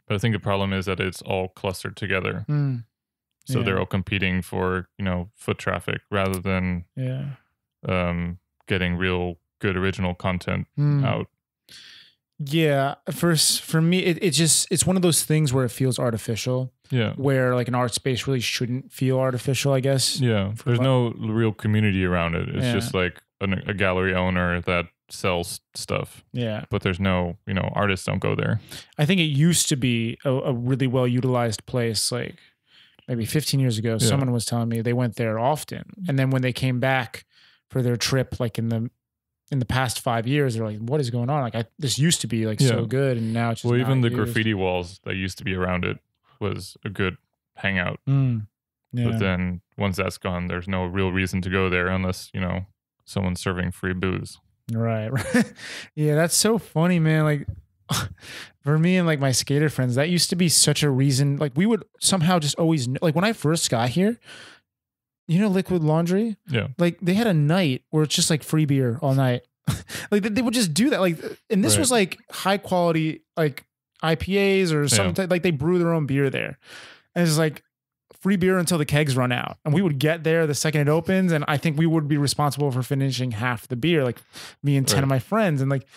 but I think the problem is that it's all clustered together. Hmm. So Yeah. they're all competing for, you know, foot traffic rather than Yeah. um, getting real good original content Hmm. out. Yeah. First, for me, it, it just it's one of those things where it feels artificial, Yeah. where like an art space really shouldn't feel artificial. I guess. Yeah. There's no real community around it. It's Yeah. just like an, a gallery owner that sells stuff, Yeah. but there's no, you know, artists don't go there. I think it used to be a, a really well utilized place. Like maybe 15 years ago, Yeah. someone was telling me they went there often, and then when they came back for their trip, like in the in the past five years, they're like, "What is going on? Like, I, this used to be like Yeah. so good, and now it's just Well, even the used." graffiti walls that used to be around it was a good hangout. Mm. Yeah. But then once that's gone, there's no real reason to go there unless, you know, someone's serving free booze. Right, right. yeah, that's so funny, man. Like for me and like my skater friends, that used to be such a reason. Like we would somehow just always like when I first got here, you know, liquid laundry. Yeah. Like they had a night where it's just like free beer all night. like they, would just do that. Like, and this Right. was like high quality like IPAs or something. Like they brew their own beer there, and it's like free beer until the kegs run out. And we would get there the second it opens, and I think we would be responsible for finishing half the beer, like me and ten Right. of my friends, and like.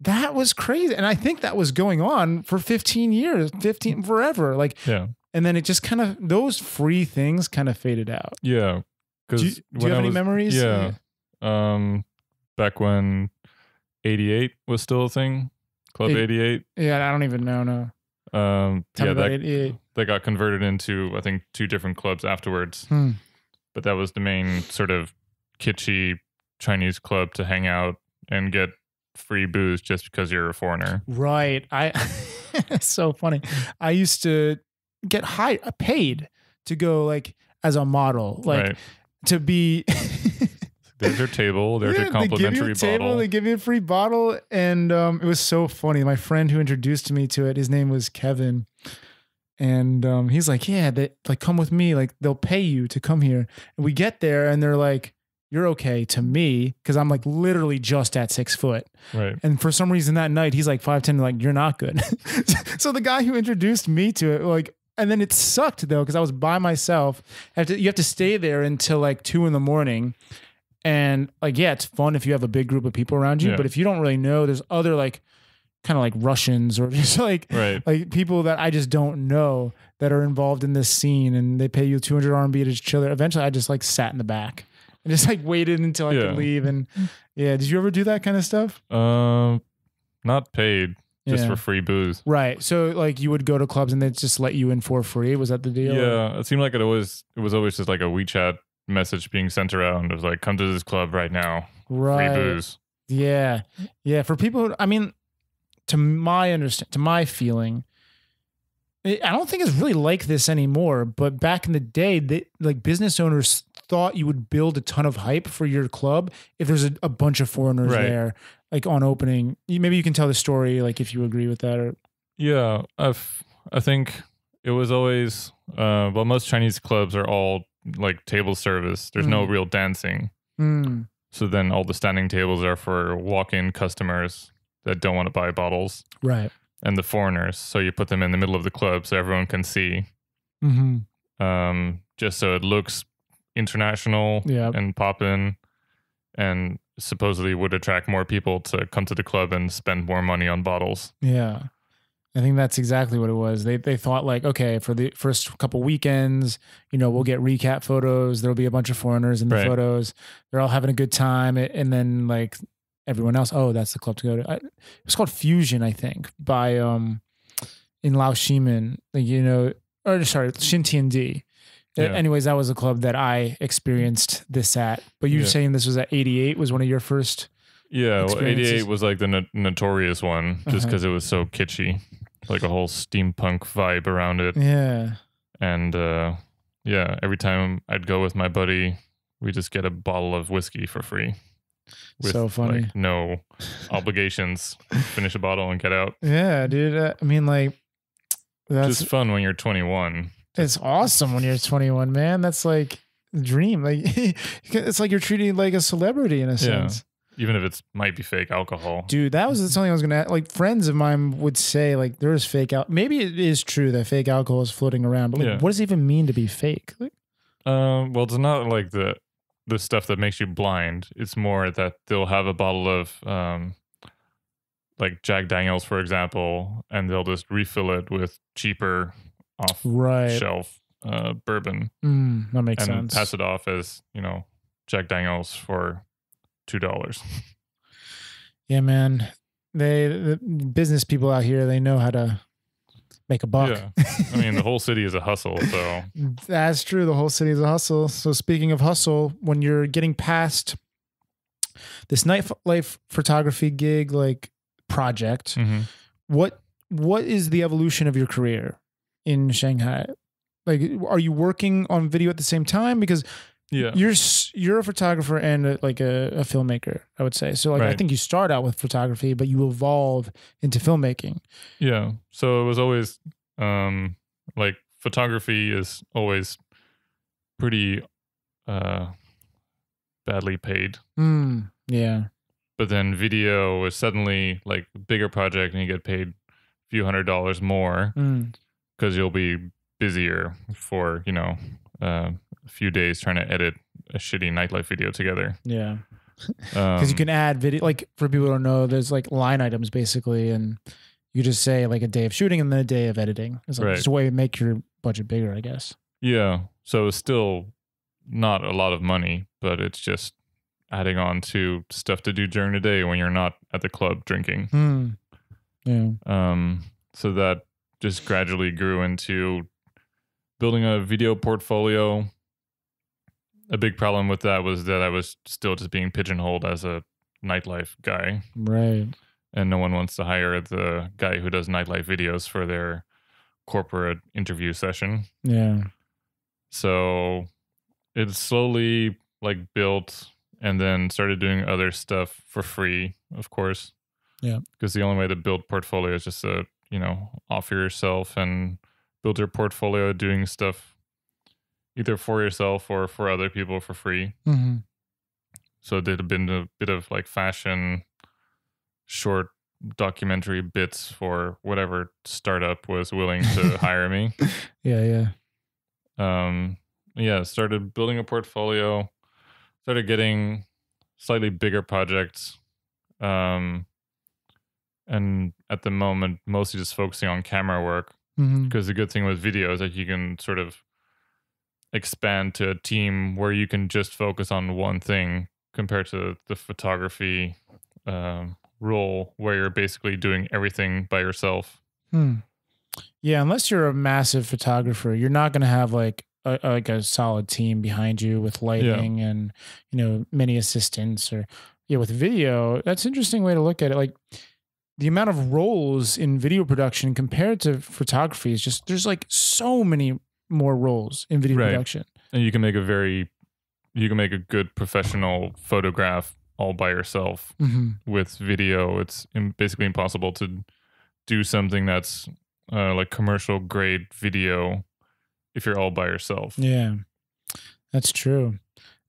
That was crazy. And I think that was going on for 15 years, 15 forever. Like Yeah. And then it just kind of those free things kind of faded out. Yeah. Do you, Because do you have any memories? Yeah. Um, back when 88 was still a thing, Club 88. yeah. I don't even know. No, Um, tell yeah, that, that got converted into I think two different clubs afterwards. Hmm. But that was the main sort of kitschy Chinese club to hang out and get free booze just because you're a foreigner. Right. I so funny. I used to get high paid to go like as a model, like right. to be There's your table. There's Yeah, your complimentary they give you a table, bottle. They give you a free bottle, and um, it was so funny. My friend who introduced me to it, his name was Kevin, and um, he's like, "Yeah, they like come with me. Like they'll pay you to come here." And we get there, and they're like, "You're okay to me," because I'm like literally just at six foot. right. And for some reason that night, he's like five ten. Like you're not good. so the guy who introduced me to it, like, and then it sucked though because I was by myself. Have to, you have to stay there until like two in the morning. And like, yeah, it's fun if you have a big group of people around you. Yeah. But if you don't really know, there's other like, kind of like Russians or just like Right. like people that I just don't know that are involved in this scene, and they pay you 200 RMB to chill there. Eventually, I just like sat in the back and just like waited until I Yeah. could leave. And yeah, did you ever do that kind of stuff? Um, not paid, just Yeah. for free booze. Right. So like you would go to clubs and they'd just let you in for free. Was that the deal? Yeah, it seemed like it was. It was always just like a WeChat message being sent around. It was like, "Come to this club right now, Right. free booze." Yeah. Yeah. For people, who, I mean, to my understand, to my feeling, I I don't think it's really like this anymore. But back in the day, they, like business owners thought you would build a ton of hype for your club if there's a, a bunch of foreigners Right. there, like on opening. Maybe you can tell the story, like if you agree with that, or Yeah, I've, I think it was always. Uh, well, most Chinese clubs are all like table service. There's no Mm. real dancing. Hmm. So then all the standing tables are for walk-in customers that don't want to buy bottles right. and the foreigners. So you put them in the middle of the club so everyone can see. hmm um, just so it looks international Yeah. and pop in and supposedly would attract more people to come to the club and spend more money on bottles. Yeah. I think that's exactly what it was. They they thought like, okay, for the first couple weekends, you know, we'll get recap photos. There'll be a bunch of foreigners in the Right. photos. They're all having a good time, and then like everyone else, oh, that's the club to go to. I, it was called Fusion, I think, by um in Lao Shimin, like you know, or sorry, Xintiandi. Uh, Yeah. Anyways, that was a club that I experienced this at. But you're Yeah. saying this was at 88 was one of your first. Yeah, well, 88 was like the no- notorious one just Uh-huh. because it was so kitschy, like a whole steampunk vibe around it. Yeah. And uh, yeah, every time I'd go with my buddy, we just get a bottle of whiskey for free. With So funny. like no obligations. Finish a bottle and get out. Yeah, dude. Uh, I mean, like, that's just fun when you're 21. It's awesome when you're 21, man. That's like dream. Like, it's like you're treated like a celebrity in a sense. Yeah. Even if it's might be fake alcohol. Dude, that was something I was gonna like. Friends of mine would say like there is fake out. Maybe it is true that fake alcohol is floating around, but like, Yeah. what does it even mean to be fake? Like, Um, well, it's not like the the stuff that makes you blind. It's more that they'll have a bottle of um, like Jack Daniels, for example, and they'll just refill it with cheaper off right? shelf uh, bourbon Mm, that makes and sense. pass it off as you know Jack Daniels for two dollars. Yeah, man. They the business people out here, they know how to make a buck. Yeah, I mean the whole city is a hustle. So That's true. The whole city is a hustle. So speaking of hustle, when you're getting past this nightlife photography gig like project, mhm. what what is the evolution of your career in Shanghai? Like, are you working on video at the same time? Because yeah, you're you're a photographer and a, like a, a filmmaker, I would say. So like, I think you start out with photography, but you evolve into filmmaking. Yeah. So it was always um like photography is always pretty uh badly paid. Mm, yeah. But then video is suddenly like a bigger project and you get paid a few hundred dollars more Mm, because you'll be busier for, you know, uh, a few days trying to edit a shitty nightlife video together. yeah. Um, because you can add video like for people who don't know there's like line items basically and you just say like a day of shooting and then a day of editing it's like Right. just a way to make your budget bigger, I guess. Yeah. So it's still not a lot of money, but it's just adding on to stuff to do during the day when you're not at the club drinking. Hmm. Yeah. Um, so that just gradually grew into building a video portfolio. A big problem with that was that I was still just being pigeonholed as a nightlife guy, Right. and no one wants to hire the guy who does nightlife videos for their corporate interview session. Yeah. So it slowly like built and then started doing other stuff for free, of course. Yeah. Because the only way to build portfolio is just to, you know, offer yourself and build your portfolio doing stuff either for yourself or for other people for free. hmm So did a bit, a bit of like fashion short documentary bits for whatever startup was willing to hire me. Yeah. Yeah. um yeah started building a portfolio started getting slightly bigger projects um and at the moment mostly just focusing on camera work hmm because the good thing with video is that you can sort of expand to a team where you can just focus on one thing compared to the photography um, role where you're basically doing everything by yourself Hmm. Yeah, unless you're a massive photographer, you're not going to have like a, like a solid team behind you with lighting and you know many assistants or yeah with video. That's an interesting way to look at it. Like the amount of roles in video production compared to photography is just there's like so many more roles in video Right. production. and you can make a very you can make a good professional photograph all by yourself hmm with video it's basically impossible to do something that's uh, like commercial grade video if you're all by yourself Yeah, that's true.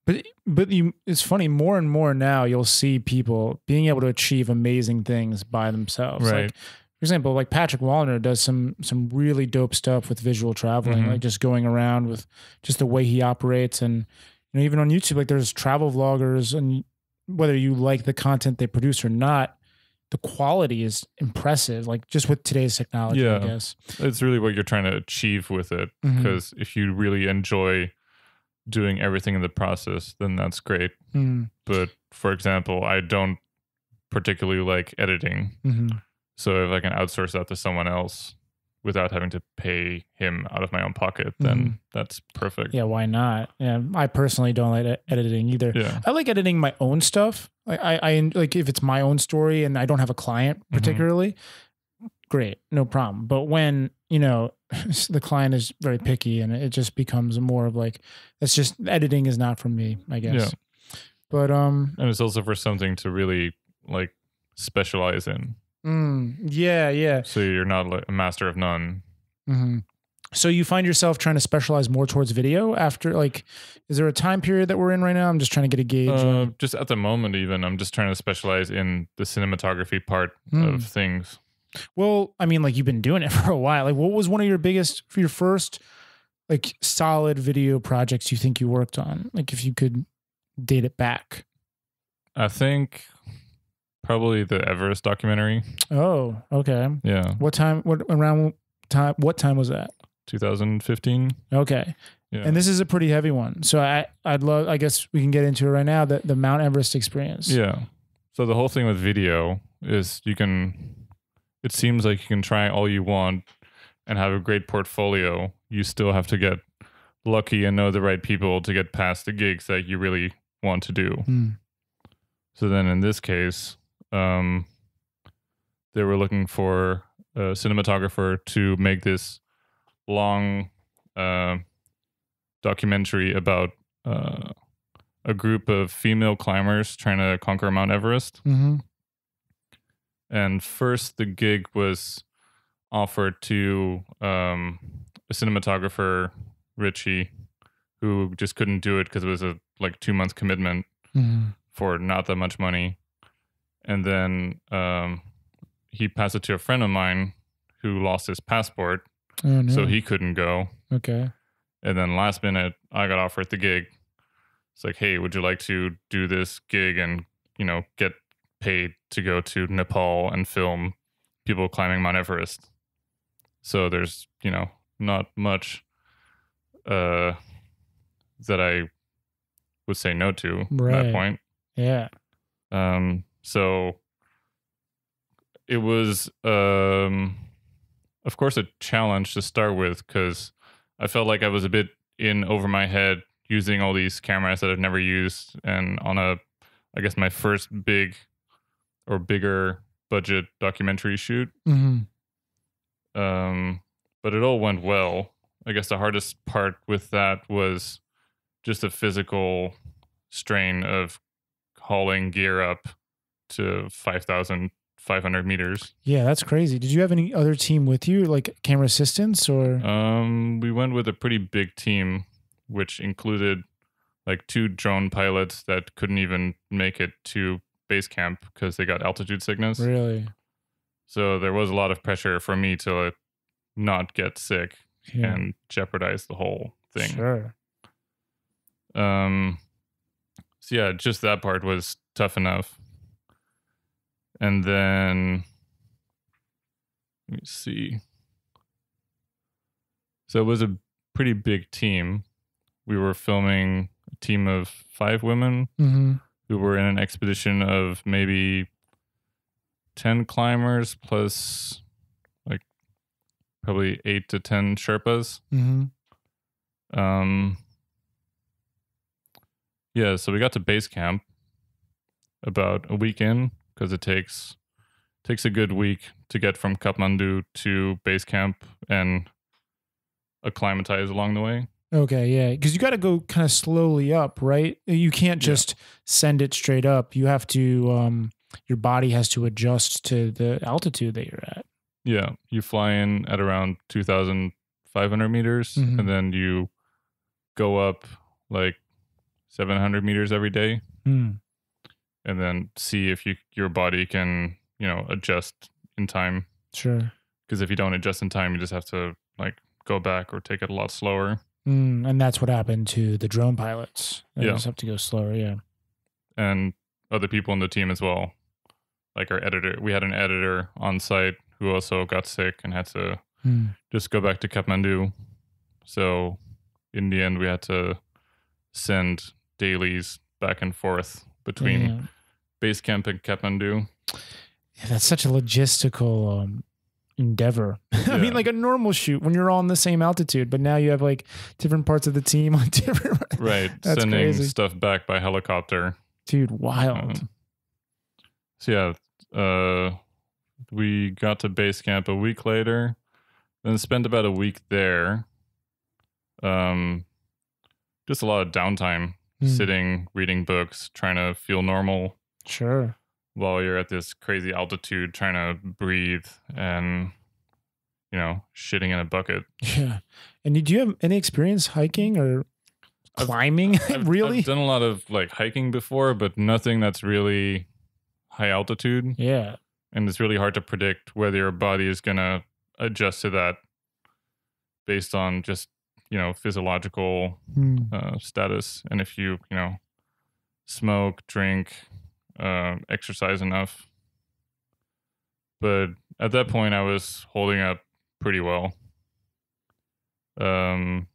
But but you, it's funny. More and more now, you'll see people being able to achieve amazing things by themselves. Right. Like, for example, like Patrick Wallner does some some really dope stuff with visual traveling, Mhm. like just going around with just the way he operates, and you know even on YouTube, like there's travel vloggers, and whether you like the content they produce or not, the quality is impressive. Like just with today's technology, Yeah. I guess. it's really what you're trying to achieve with it because if you really enjoy doing everything in the process then that's great Mm, but for example i don't particularly like editing mhm. So if I can outsource that to someone else without having to pay him out of my own pocket, then that's perfect. Yeah, why not? Yeah, I personally don't like ed- editing either. Yeah. I like editing my own stuff. I, I, I like if it's my own story and I don't have a client Mm-hmm. Great, no problem. But when you know the client is very picky and it just becomes more of like it's just editing is not for me, I guess. Yeah. But um, And it's also for something to really like specialize in. mm, yeah, yeah. So you're not like a master of none. hmm So you find yourself trying to specialize more towards video after like, is there a time period that we're in right now? I'm just trying to get a gauge. Uh, just at the moment, even I'm just trying to specialize in the cinematography part Hmm. of things. Well, I mean, like you've been doing it for a while. Like, what was one of your biggest, for your first, like solid video projects you think you worked on? Like, if you could date it back. I think probably the Everest documentary. Oh, okay. Yeah, What time? What around time? What time was that? 2015. Okay, Yeah. and this is a pretty heavy one. So I, I'd love. I guess we can get into it right now. The the Mount Everest experience. Yeah. So the whole thing with video is you can it seems like you can try all you want and have a great portfolio. You still have to get lucky and know the right people to get past the gigs that you really want to do. Hmm. So then in this case, um they were looking for a cinematographer to make this long uh, documentary about uh, a group of female climbers trying to conquer Mount Everest. Mm-hmm. And first, the gig was offered to um, a cinematographer, Richie, who just couldn't do it because it was a like two month commitment Mm-hmm. for not that much money. And then um, he passed it to a friend of mine who lost his passport, Oh no. so he couldn't go. okay. And then last minute, I got offered the gig. It's like, hey, would you like to do this gig and you know get paid to go to Nepal and film people climbing Mount Everest? So there's you know not much uh, that I would say no to at that point. Yeah. Um, so it was, um, of course, a challenge to start with because I felt like I was a bit in over my head using all these cameras that I've never used, and on a, I guess, my first big or bigger budget documentary shoot. hmm Um, but it all went well. I guess the hardest part with that was just the physical strain of hauling gear up to 5,500 meters. Yeah, that's crazy. Did you have any other team with you, like camera assistants or? Um, we went with a pretty big team, which included like two drone pilots that couldn't even make it to base camp because they got altitude sickness. really? So there was a lot of pressure for me to uh, not get sick Yeah. and jeopardize the whole thing. Sure. Um, so yeah, just that part was tough enough. And then let me see. So it was a pretty big team. We were filming a team of five women hmm who were in an expedition of maybe 10 climbers plus like probably eight to 10 Sherpas. hmm Um, yeah, so we got to base camp about a week in because it takes takes a good week to get from Kathmandu to base camp and acclimatize along the way. Okay, yeah, because you got to go kind of slowly up, right? You can't Yeah. just send it straight up. You have to, um, your body has to adjust to the altitude that you're at. Yeah, you fly in at around 2,500 meters Mhm. and then you go up like 700 meters every day Hmm. and then see if you your body can, you know, adjust in time. Sure. because if you don't adjust in time, you just have to like go back or take it a lot slower. Mm, and that's what happened to the drone pilots. They Yeah. just have to go slower. Yeah. And other people in the team as well, like our editor. We had an editor on site who also got sick and had to Hmm. just go back to Kathmandu. So in the end, we had to send dailies back and forth between Yeah. base camp and Kathmandu. Yeah, that's such a logistical um, endeavor. I mean, like a normal shoot when you're all on the same altitude, but now you have like different parts of the team on different. Right, That's sending crazy. stuff back by helicopter. Dude, wild. Um, so yeah, uh, we got to base camp a week later, then spent about a week there. Um, just a lot of downtime, Hmm. sitting, reading books, trying to feel normal Sure. While you're at this crazy altitude, trying to breathe and you know shitting in a bucket. Yeah. And do you have any experience hiking or I've- climbing? I've, really? I've done a lot of like hiking before, but nothing that's really high altitude. yeah. and it's really hard to predict whether your body is going to adjust to that based on just you know physiological Hmm. uh, status and if you you know smoke drink uh, exercise enough but at that point i was holding up pretty well um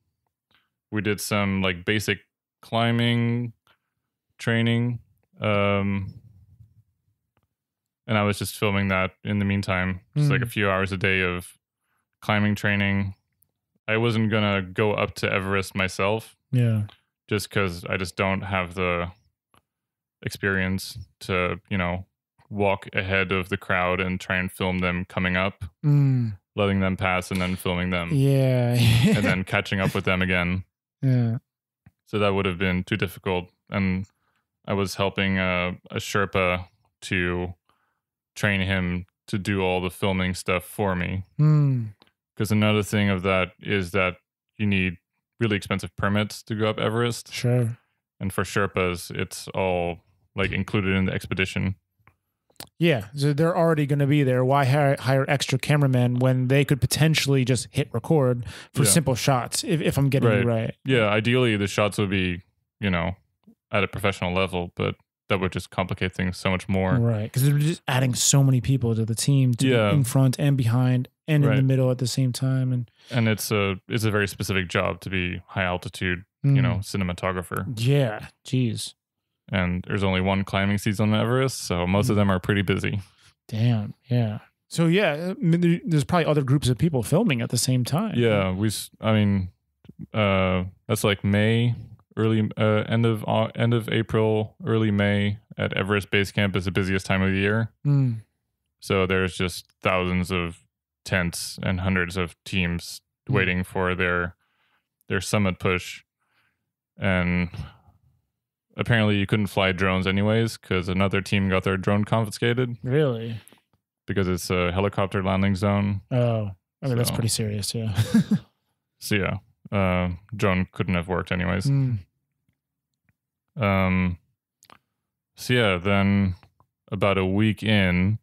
we did some like basic climbing training um and i was just filming that in the meantime just like a Mm. few hours a day of climbing training i wasn't gonna go up to everest myself Yeah. just because I just don't have the experience to, you know, walk ahead of the crowd and try and film them coming up, Mm. letting them pass and then filming them Yeah. and then catching up with them again. yeah. So that would have been too difficult. And I was helping a, a Sherpa to train him to do all the filming stuff for me. Hmm. Because another thing of that is that you need really expensive permits to go up Everest. Sure. and for Sherpas, it's all like included in the expedition. Yeah. So they're already going to be there. Why hire, hire extra cameramen when they could potentially just hit record for Yeah. simple shots? If, if I'm getting Right. right. Yeah, ideally the shots would be, you know, at a professional level, but that would just complicate things so much more. Right. Because they're just adding so many people to the team to Yeah. in front and behind and in the middle at the same time. And and it's a it's a very specific job to be high altitude, you know, cinematographer. Mm. yeah, geez, And there's only one climbing season on Everest, so most of them are pretty busy. damn, yeah. So yeah, I mean, there's probably other groups of people filming at the same time. Yeah, we. I mean, uh, that's like May, early uh, end of Au- end of April, early May at Everest Base Camp is the busiest time of the year. Mm. So there's just thousands of tents and hundreds of teams Mm. waiting for their their summit push, and apparently you couldn't fly drones anyways because another team got their drone confiscated Really? because it's a helicopter landing zone. Oh, I mean that's So- pretty serious. Yeah. So yeah, uh, drone couldn't have worked anyways. Mm. Um, so yeah, then about a week in,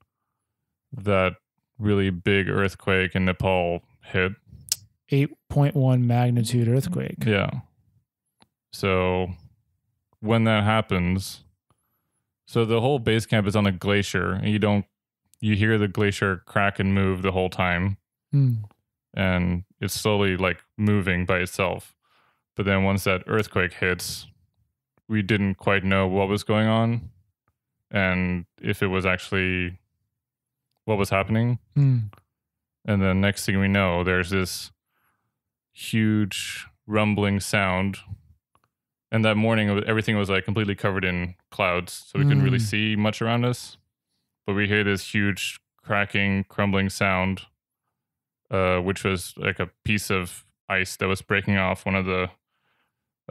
that really big earthquake in Nepal hit. Eight point one magnitude earthquake. Yeah. So when that happens, so the whole base camp is on a glacier, and you don't you hear the glacier crack and move the whole time, Mm. and it's slowly like moving by itself. But then once that earthquake hits, we didn't quite know what was going on and if it was actually what was happening. Mm. And then next thing we know, there's this huge rumbling sound. And that morning, everything was like completely covered in clouds, so we couldn't really Mm. see much around us. But we hear this huge cracking, crumbling sound, uh, which was like a piece of ice that was breaking off one of the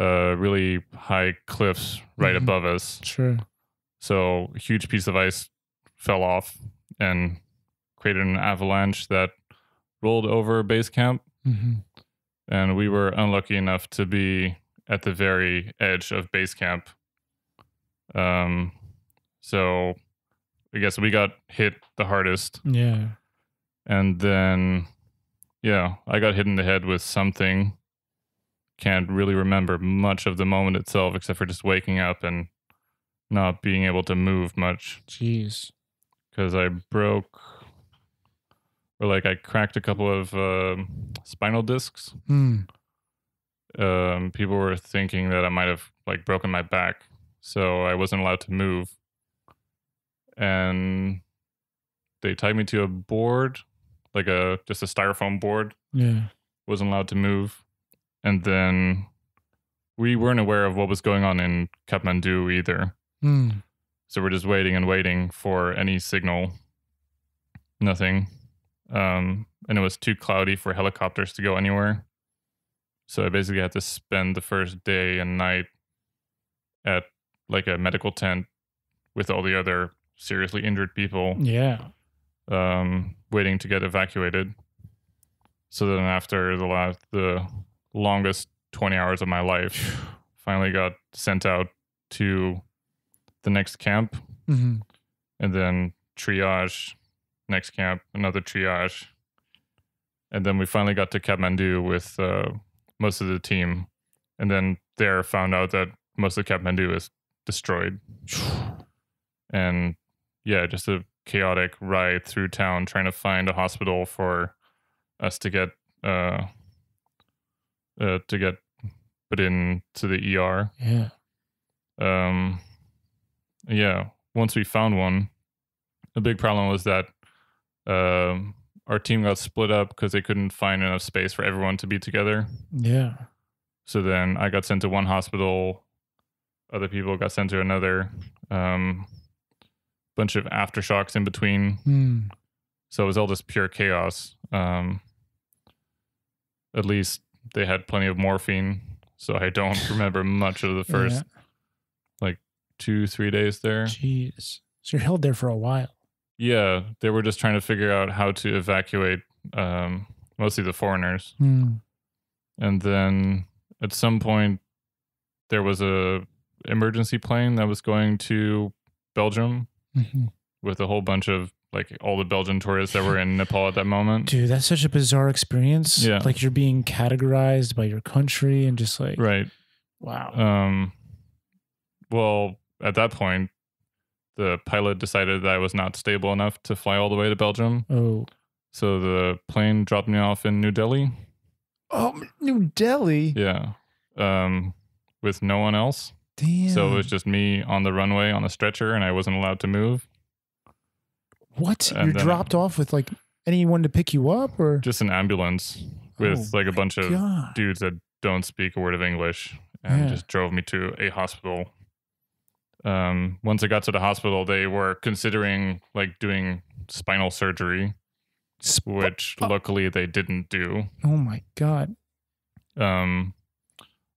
uh, really high cliffs right Mhm. above us. Sure. So a huge piece of ice fell off and created an avalanche that rolled over base camp. hmm And we were unlucky enough to be at the very edge of base camp. Um, so I guess we got hit the hardest. Yeah. And then, yeah, I got hit in the head with something. Can't really remember much of the moment itself except for just waking up and not being able to move much. Jeez. because I broke or like I cracked a couple of um spinal discs. Mm. Um, people were thinking that I might have like broken my back, so I wasn't allowed to move. And they tied me to a board, like a just a styrofoam board. Yeah. wasn't allowed to move. And then we weren't aware of what was going on in Kathmandu either. Mm. So we're just waiting and waiting for any signal. Nothing. Um, and it was too cloudy for helicopters to go anywhere. So I basically had to spend the first day and night at like a medical tent with all the other seriously injured people, Yeah. um, waiting to get evacuated. So then after the last, the longest 20 hours of my life, finally got sent out to the next camp hmm and then triage next camp another triage and then we finally got to kathmandu with uh, most of the team. And then there found out that most of kathmandu is destroyed. And yeah just a chaotic ride through town trying to find a hospital for us to get uh, uh to get put in to the er Yeah. um yeah once we found one the big problem was that um our team got split up because they couldn't find enough space for everyone to be together Yeah. so then i got sent to one hospital other people got sent to another um bunch of aftershocks in between Mm. so it was all just pure chaos um at least they had plenty of morphine so i don't remember much of the first Yeah. two three days there Jeez. So you're held there for a while. Yeah, they were just trying to figure out how to evacuate um, mostly the foreigners. Mm. And then at some point, there was a emergency plane that was going to Belgium hmm with a whole bunch of like all the Belgian tourists that were in Nepal at that moment. Dude, that's such a bizarre experience. Yeah. Like you're being categorized by your country and just like, Right. wow. Um. Well, at that point, the pilot decided that I was not stable enough to fly all the way to Belgium. oh, So the plane dropped me off in New Delhi. Oh, New Delhi. Yeah. Um, with no one else. Damn. So it was just me on the runway on a stretcher, and I wasn't allowed to move. what? and You're dropped off with like anyone to pick you up, or Just an ambulance with Oh like a bunch of dudes that don't speak a word of English and Yeah. just drove me to a hospital. Um, once I got to the hospital, they were considering like doing spinal surgery, Sp- which oh. luckily they didn't do. oh my God. Um,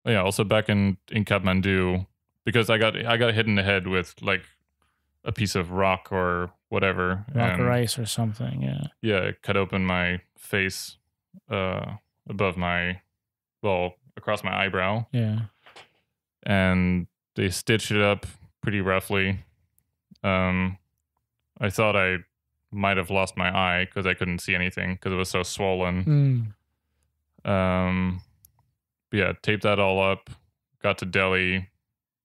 yeah, also back in in Kathmandu because I got I got hit in the head with like a piece of rock or whatever. Rock and or ice or something. Yeah. yeah, it cut open my face uh above my well, across my eyebrow Yeah. and they stitched it up pretty roughly. Um I thought I might have lost my eye because I couldn't see anything because it was so swollen. Mm. Um, yeah, taped that all up. Got to Delhi.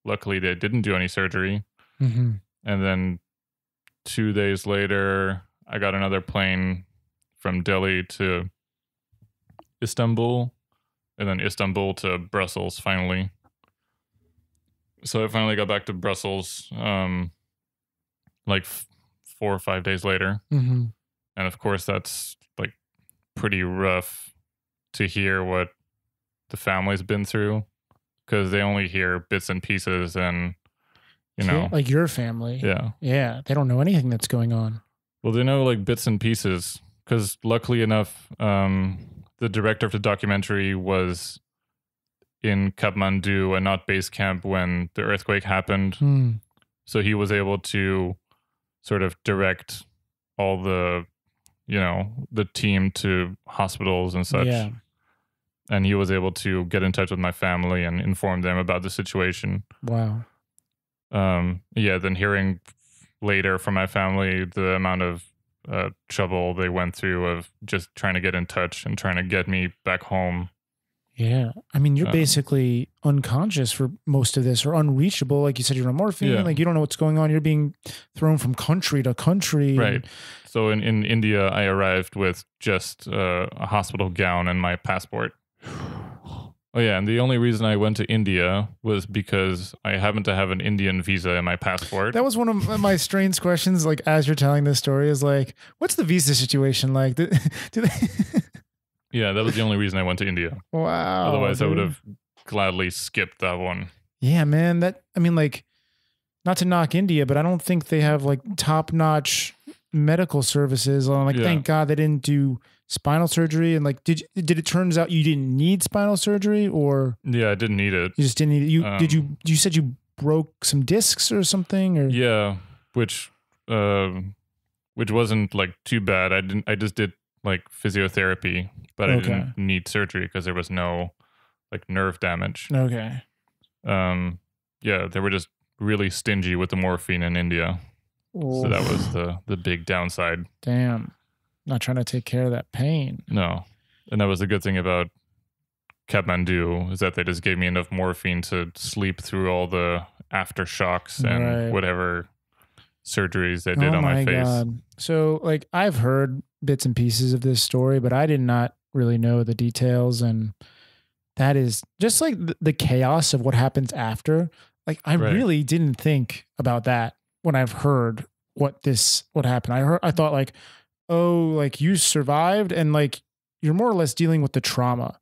Luckily, they didn't do any surgery. hmm And then two days later, I got another plane from Delhi to Istanbul, and then Istanbul to Brussels. Finally, so I finally got back to Brussels, um, like f- four or five days later hmm and of course that's like pretty rough to hear what the family's been through because they only hear bits and pieces and you know like your family. yeah Yeah. They don't know anything that's going on. well they know like bits and pieces because luckily enough um the director of the documentary was in kathmandu and not base camp when the earthquake happened Hmm. so he was able to sort of direct all the you know the team to hospitals and such Yeah. and he was able to get in touch with my family and inform them about the situation Wow. um yeah then hearing later from my family the amount of uh, trouble they went through of just trying to get in touch and trying to get me back home Yeah. I mean, you're Um, basically unconscious for most of this or unreachable. Like you said, you're on morphine. Yeah. Like you don't know what's going on. You're being thrown from country to country. right so in, in india i arrived with just uh, a hospital gown and my passport Oh yeah, and the only reason I went to India was because I happened to have an Indian visa in my passport. That was one of my strange questions. Like as you're telling this story, is like, what's the visa situation like? Do, do they? Yeah, that was the only reason I went to India. wow. Otherwise, I would have gladly skipped that one. Yeah, man. That I mean, like, not to knock India, but I don't think they have like top notch medical services. I'm like, Yeah. thank God they didn't do spinal surgery. And like, did did it turns out you didn't need spinal surgery, or Yeah, I didn't need it. you just didn't need it? You did Um, you you said you broke some discs or something, or Yeah, which um which wasn't like too bad. I didn't I just did like physiotherapy, but I didn't need surgery because there was no like nerve damage. okay. Um yeah, they were just really stingy with the morphine in India. So that was the the big downside. damn. Not trying to take care of that pain. No. And that was the good thing about Kathmandu is that they just gave me enough morphine to sleep through all the aftershocks and Right. whatever surgeries they did oh on my, my face. god! So like I've heard bits and pieces of this story, but I did not really know the details, and that is just like the, the chaos of what happens after. Like I Right. really didn't think about that when I've heard what this what happened. I heard I thought like, oh, like you survived, and like you're more or less dealing with the trauma.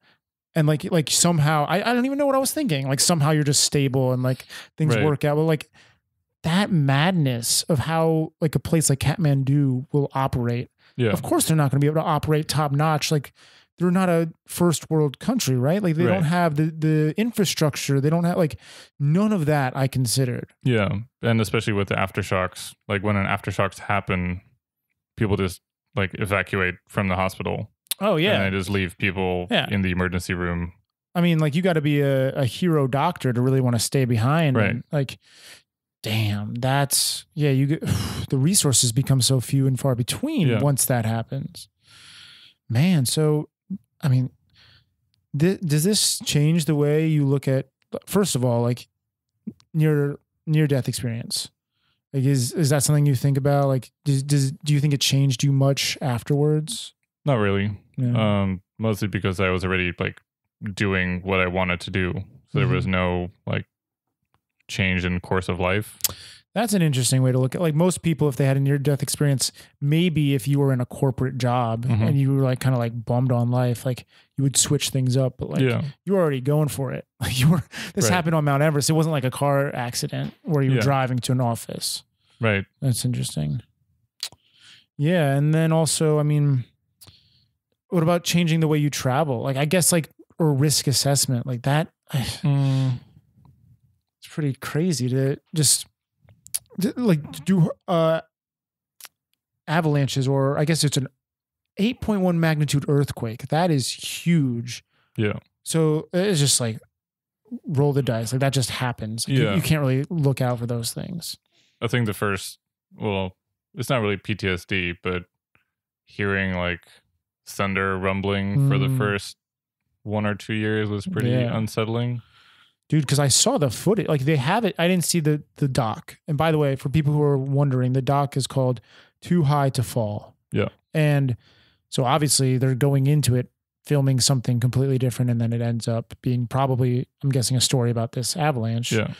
And like like somehow I, I don't even know what I was thinking. Like somehow you're just stable and like things Right. work out. But like that madness of how like a place like Kathmandu will operate. Yeah. Of course, they're not going to be able to operate top notch. Like they're not a first world country, right? Like they Right. don't have the the infrastructure. They don't have like none of that. I considered. Yeah. And especially with the aftershocks, like when an aftershocks happen, people just like evacuate from the hospital. Oh yeah. And they just leave people Yeah. in the emergency room. I mean, like you got to be a, a hero doctor to really want to stay behind. Right. And, like, damn, that's yeah. You get the resources become so few and far between Yeah. once that happens. Man, so I mean, th- does this change the way you look at? First of all, like near near death experience. Like, is is that something you think about? Like, does, does do you think it changed you much afterwards? Not really. Yeah. Um, mostly because I was already like doing what I wanted to do. So there Mm-hmm. was no like change in course of life. That's an interesting way to look at like most people if they had a near death experience, maybe if you were in a corporate job Mhm. and you were like kind of like bummed on life, like you would switch things up, but like yeah. you were already going for it. Like you were this Right. happened on Mount Everest. It wasn't like a car accident where you were Yeah. driving to an office. Right. That's interesting. Yeah, and then also, I mean, what about changing the way you travel? Like I guess like or risk assessment, like that Mm, it's pretty crazy to just to, like do uh avalanches or I guess it's an 8.1 magnitude earthquake. That is huge. Yeah. So it's just like roll the dice. Like that just happens. You- Yeah. You, can't really look out for those things. I think the first, well, it's not really PTSD, but hearing like thunder rumbling for the Mm. first one or two years was pretty Yeah. unsettling. Dude, because I saw the footage. Like they have it. I didn't see the the doc. And by the way, for people who are wondering, the doc is called Too High to Fall. Yeah. And so obviously they're going into it filming something completely different and then it ends up being probably I'm guessing a story about this avalanche. Yeah.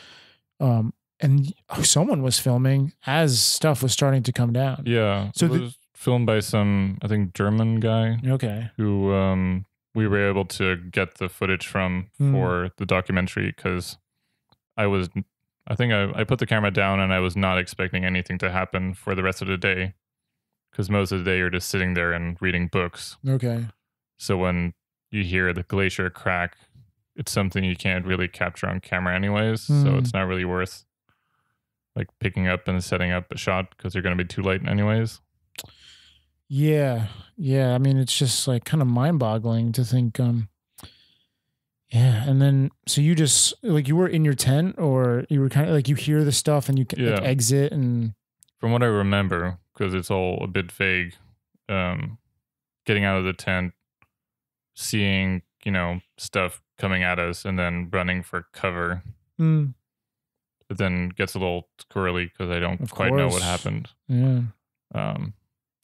Um and someone was filming as stuff was starting to come down. Yeah. So it was filmed by some, I think, German guy Okay. who um, we were able to get the footage from Mm. for the documentary because I was, I think I, I put the camera down and I was not expecting anything to happen for the rest of the day because most of the day you're just sitting there and reading books. Okay. So when you hear the glacier crack, it's something you can't really capture on camera anyways. So Mm. it's not really worth like picking up and setting up a shot because you're going to be too late anyways. Yeah. Yeah. I mean, it's just like kind of mind boggling to think, um, yeah. And then, so you just like you were in your tent or you were kind of like you hear the stuff and you can like, exit and From what I remember, because it's all a bit vague, um, getting out of the tent, seeing, you know, stuff coming at us and then running for cover. Mm, It then gets a little squirrely because I don't Of quite know what happened. yeah. Um,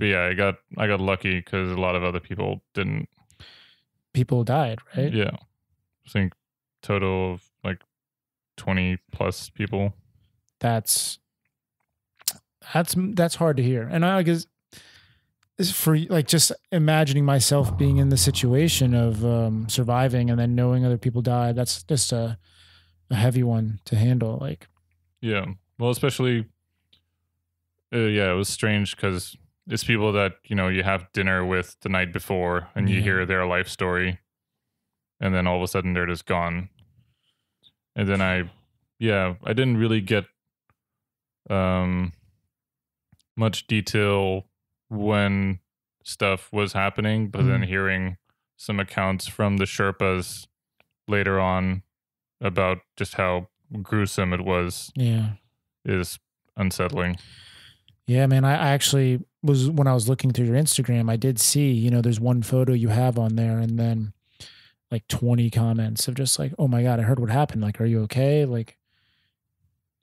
but yeah, I got I got lucky because a lot of other people didn't. People died, right? Yeah, I think total of like twenty plus people. That's, that's, that's hard to hear. And I guess is for like just imagining myself being in the situation of um, surviving and then knowing other people died. That's just a, a heavy one to handle. Like, Yeah, well, especially. Uh, yeah, it was strange because it's people that you know you have dinner with the night before, and you Yeah. hear their life story, and then all of a sudden they're just gone. And then I, yeah, I didn't really get um much detail when stuff was happening, but then Mm. hearing some accounts from the Sherpas later on about just how gruesome it was yeah. is unsettling. Yeah, man. I, I actually was when I was looking through your Instagram, I did see, you know, there's one photo you have on there and then like 20 comments of just like, oh my God, I heard what happened. Like, are you okay? Like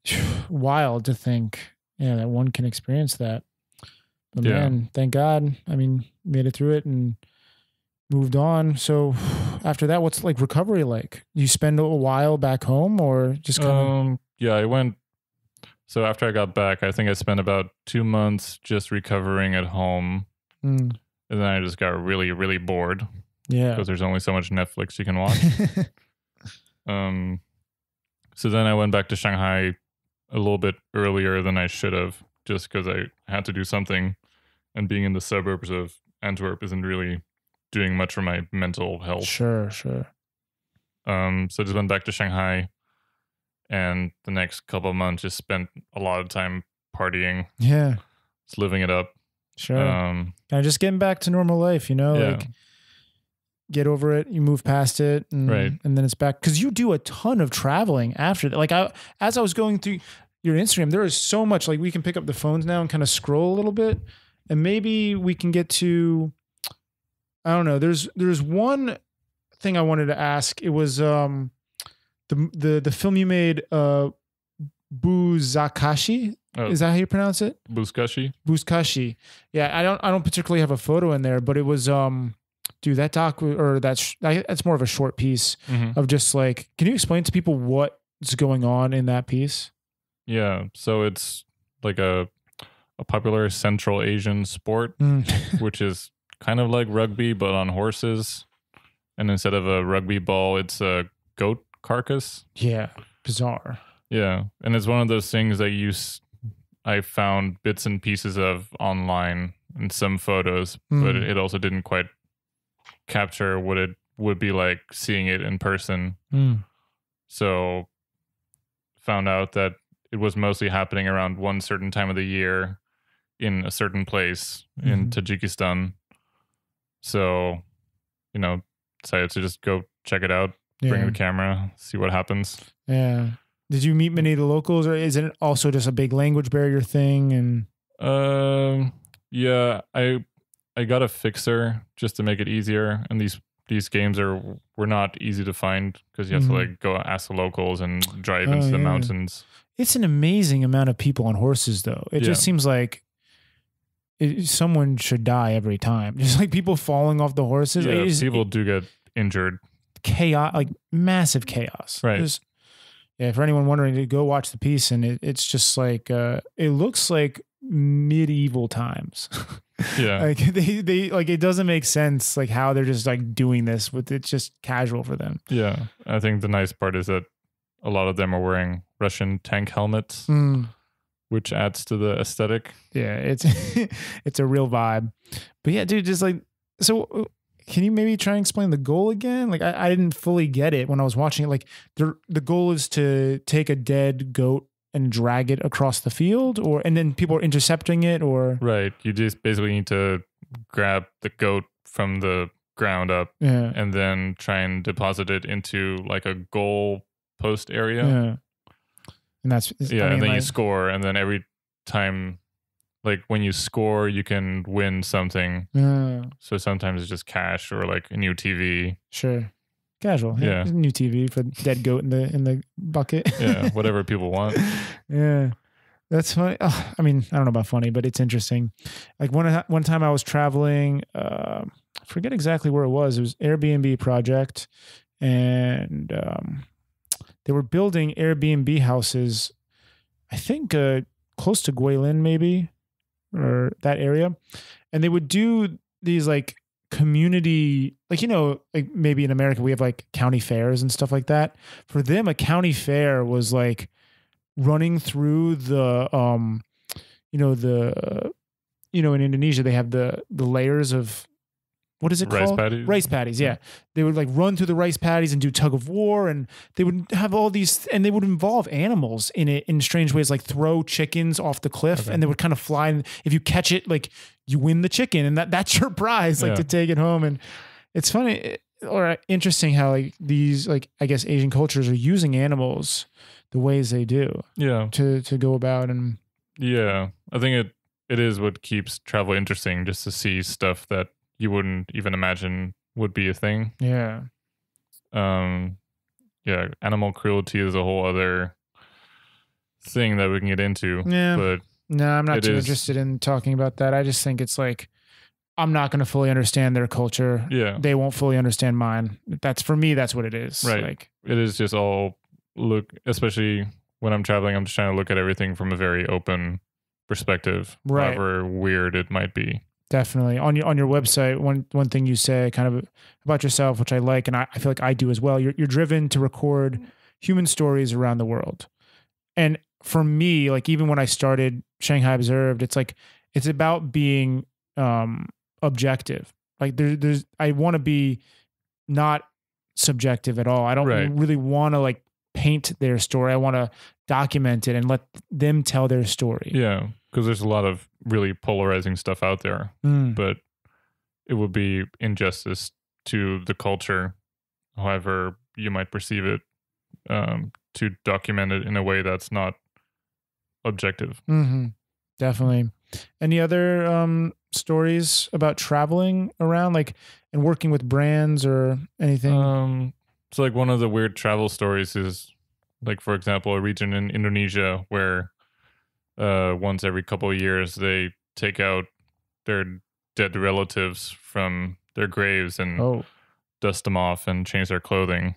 wild to think, yeah, that one can experience that. But Yeah. man, thank God. I mean, made it through it and moved on. So after that, what's like recovery like? You spend a while back home or just kind Um, yeah, I went. So after I got back, I think I spent about two months just recovering at home, Mm, and then I just got really, really bored yeah. because there's only so much Netflix you can watch. um, so then I went back to Shanghai a little bit earlier than I should have, just because I had to do something, and being in the suburbs of Antwerp isn't really doing much for my mental health. sure, sure. Um, so I just went back to Shanghai, and the next couple of months just spent a lot of time partying, Yeah, just living it up. sure. Um, kind of just getting back to normal life, you know, yeah, like get over it, you move past it, and, Right. and then it's back. Because you do a ton of traveling after that. Like I, as I was going through your Instagram, there is so much. Like we can pick up the phones now and kind of scroll a little bit, and maybe we can get to. I don't know. There's there's one thing I wanted to ask. It was um the the the film you made uh Buzakashi Oh. Is that how you pronounce it? Buzkashi. Buzkashi. Yeah, I don't I don't particularly have a photo in there, but it was um dude, that doc or that's that's more of a short piece Mm-hmm. of just like can you explain to people what's going on in that piece? Yeah. So it's like a a popular Central Asian sport, Mm. which is kind of like rugby but on horses. And instead of a rugby ball, it's a goat carcass. yeah, bizarre. Yeah, and it's one of those things that you s- I found bits and pieces of online and some photos, but Mm. it also didn't quite capture what it would be like seeing it in person. Mm. So found out that it was mostly happening around one certain time of the year in a certain place in Mhm. Tajikistan. So, you know, decided to just go check it out, bring the camera, see what happens. yeah. Did you meet many of the locals, or is it also just a big language barrier thing? And Um, yeah, I I got a fixer just to make it easier, and these these games are were not easy to find because you have Mhm. to like go ask the locals and drive Oh, into the yeah. mountains. it's an amazing amount of people on horses, though. It just seems like it, someone should die every time. Just like people falling off the horses. Yeah, people do get injured. Chaos, like massive chaos. Right. Yeah, for anyone wondering, to go watch the piece, and it, it's just like uh, it looks like medieval times. Yeah, like they, they like it doesn't make sense like how they're just like doing this with it's just casual for them. yeah. I think the nice part is that a lot of them are wearing Russian tank helmets, Mm. which adds to the aesthetic. Yeah, it's it's a real vibe. But yeah, dude, just like so. Can you maybe try and explain the goal again? Like I, I didn't fully get it when I was watching it. Like the the goal is to take a dead goat and drag it across the field, or and then people are intercepting it, or Right. You just basically need to grab the goat from the ground up yeah, and then try and deposit it into like a goal post area. yeah. And that's Yeah, I mean, and then you score, and then every time, like when you score, you can win something. Yeah, So sometimes it's just cash or like a new TV. sure, casual. Yeah. new TV for dead goat in the in the bucket. Yeah, whatever people want. yeah. That's funny. Ugh, I mean, I don't know about funny, but it's interesting. Like one one time I was traveling, uh, I forget exactly where it was. It was Airbnb project, and um, they were building Airbnb houses. I think uh, close to Guilin, maybe, or that area, and they would do these like community like you know like maybe in america we have like county fairs and stuff like that. For them a county fair was like running through the um you know the you know in Indonesia they have the the layers of what is it Rice called paddies? rice paddies yeah mm-hmm. they would like run through the rice paddies and do tug of war and they would have all these and they would involve animals in it in strange ways like throw chickens off the cliff Okay. and they would kind of fly and if you catch it like you win the chicken and that that's your prize like Yeah. to take it home and it's funny eh, or uh, interesting how like these like I guess Asian cultures are using animals the ways they do Yeah, to to go about and yeah. I think it it is what keeps travel interesting, just to see stuff that you wouldn't even imagine would be a thing. yeah Um, yeah, animal cruelty is a whole other thing that we can get into. Yeah. but no I'm not too is- interested in talking about that I just think it's like I'm not going to fully understand their culture yeah, they won't fully understand mine that's for me that's what it is Right. like it is just all look especially when i'm traveling i'm just trying to look at everything from a very open perspective Right. however weird it might be Definitely on your on your website, one one thing you say kind of about yourself, which I like, and I, I feel like I do as well. You're you're driven to record human stories around the world, and for me, like even when I started Shanghai Observed, it's like it's about being um, objective. Like there, there's I want to be not subjective at all. I don't Right. really want to like paint their story. I want to document it and let them tell their story. yeah because there's a lot of really polarizing stuff out there Mm. but it would be injustice to the culture however you might perceive it um, to document it in a way that's not objective hmm Definitely. Any other um, stories about traveling around, like and working with brands or anything? Um, so like one of the weird travel stories is like, for example, a region in Indonesia where uh, once every couple of years they take out their dead relatives from their graves and Oh, dust them off and change their clothing.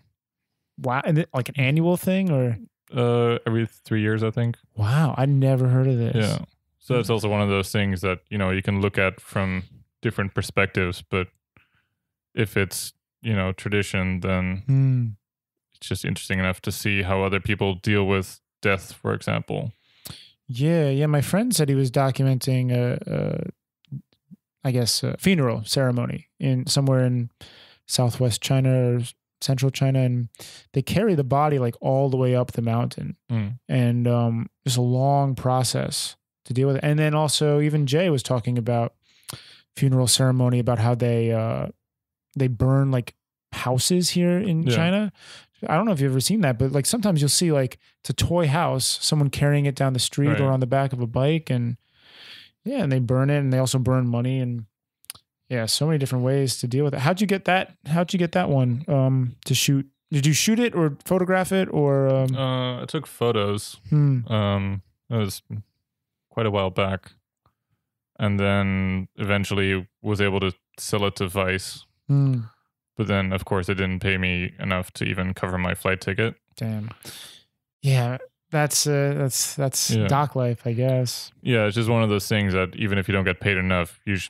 wow! And like an annual thing, or Uh, every three years, I think. wow, I never heard of this. Yeah. So that's also one of those things that you know you can look at from different perspectives, but if it's you know tradition, then Hmm. it's just interesting enough to see how other people deal with death, for example. Yeah, yeah. My friend said he was documenting a, a I guess, a funeral ceremony in somewhere in southwest China or central China, and they carry the body like all the way up the mountain, Mm. and um, it's a long process to deal with it. And then also, even Jay was talking about funeral ceremony about how they uh, they burn like houses here in Yeah. China. I don't know if you've ever seen that, but like sometimes you'll see like it's a toy house, someone carrying it down the street Right. or on the back of a bike, and yeah, and they burn it, and they also burn money, and yeah, so many different ways to deal with it. How'd you get that? How'd you get that one um, to shoot? Did you shoot it or photograph it or? Um, Uh, I took photos. hmm, Um, it was quite a while back, and then eventually was able to sell it to Vice. hmm, But then, of course, it didn't pay me enough to even cover my flight ticket. damn. Yeah, that's uh, that's that's Yeah. doc life, I guess. Yeah, it's just one of those things that even if you don't get paid enough, you sh-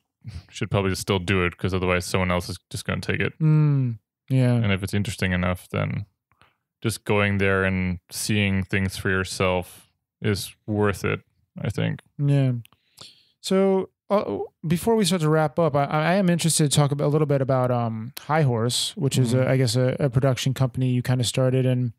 should probably still do it because otherwise someone else is just going to take it. Mm, yeah. And if it's interesting enough, then just going there and seeing things for yourself is worth it, I think. Yeah. So uh, before we start to wrap up, I, I am interested to talk about, a little bit about um, High Horse, which is, Mhm. a, I guess, a, a production company you kind of started. And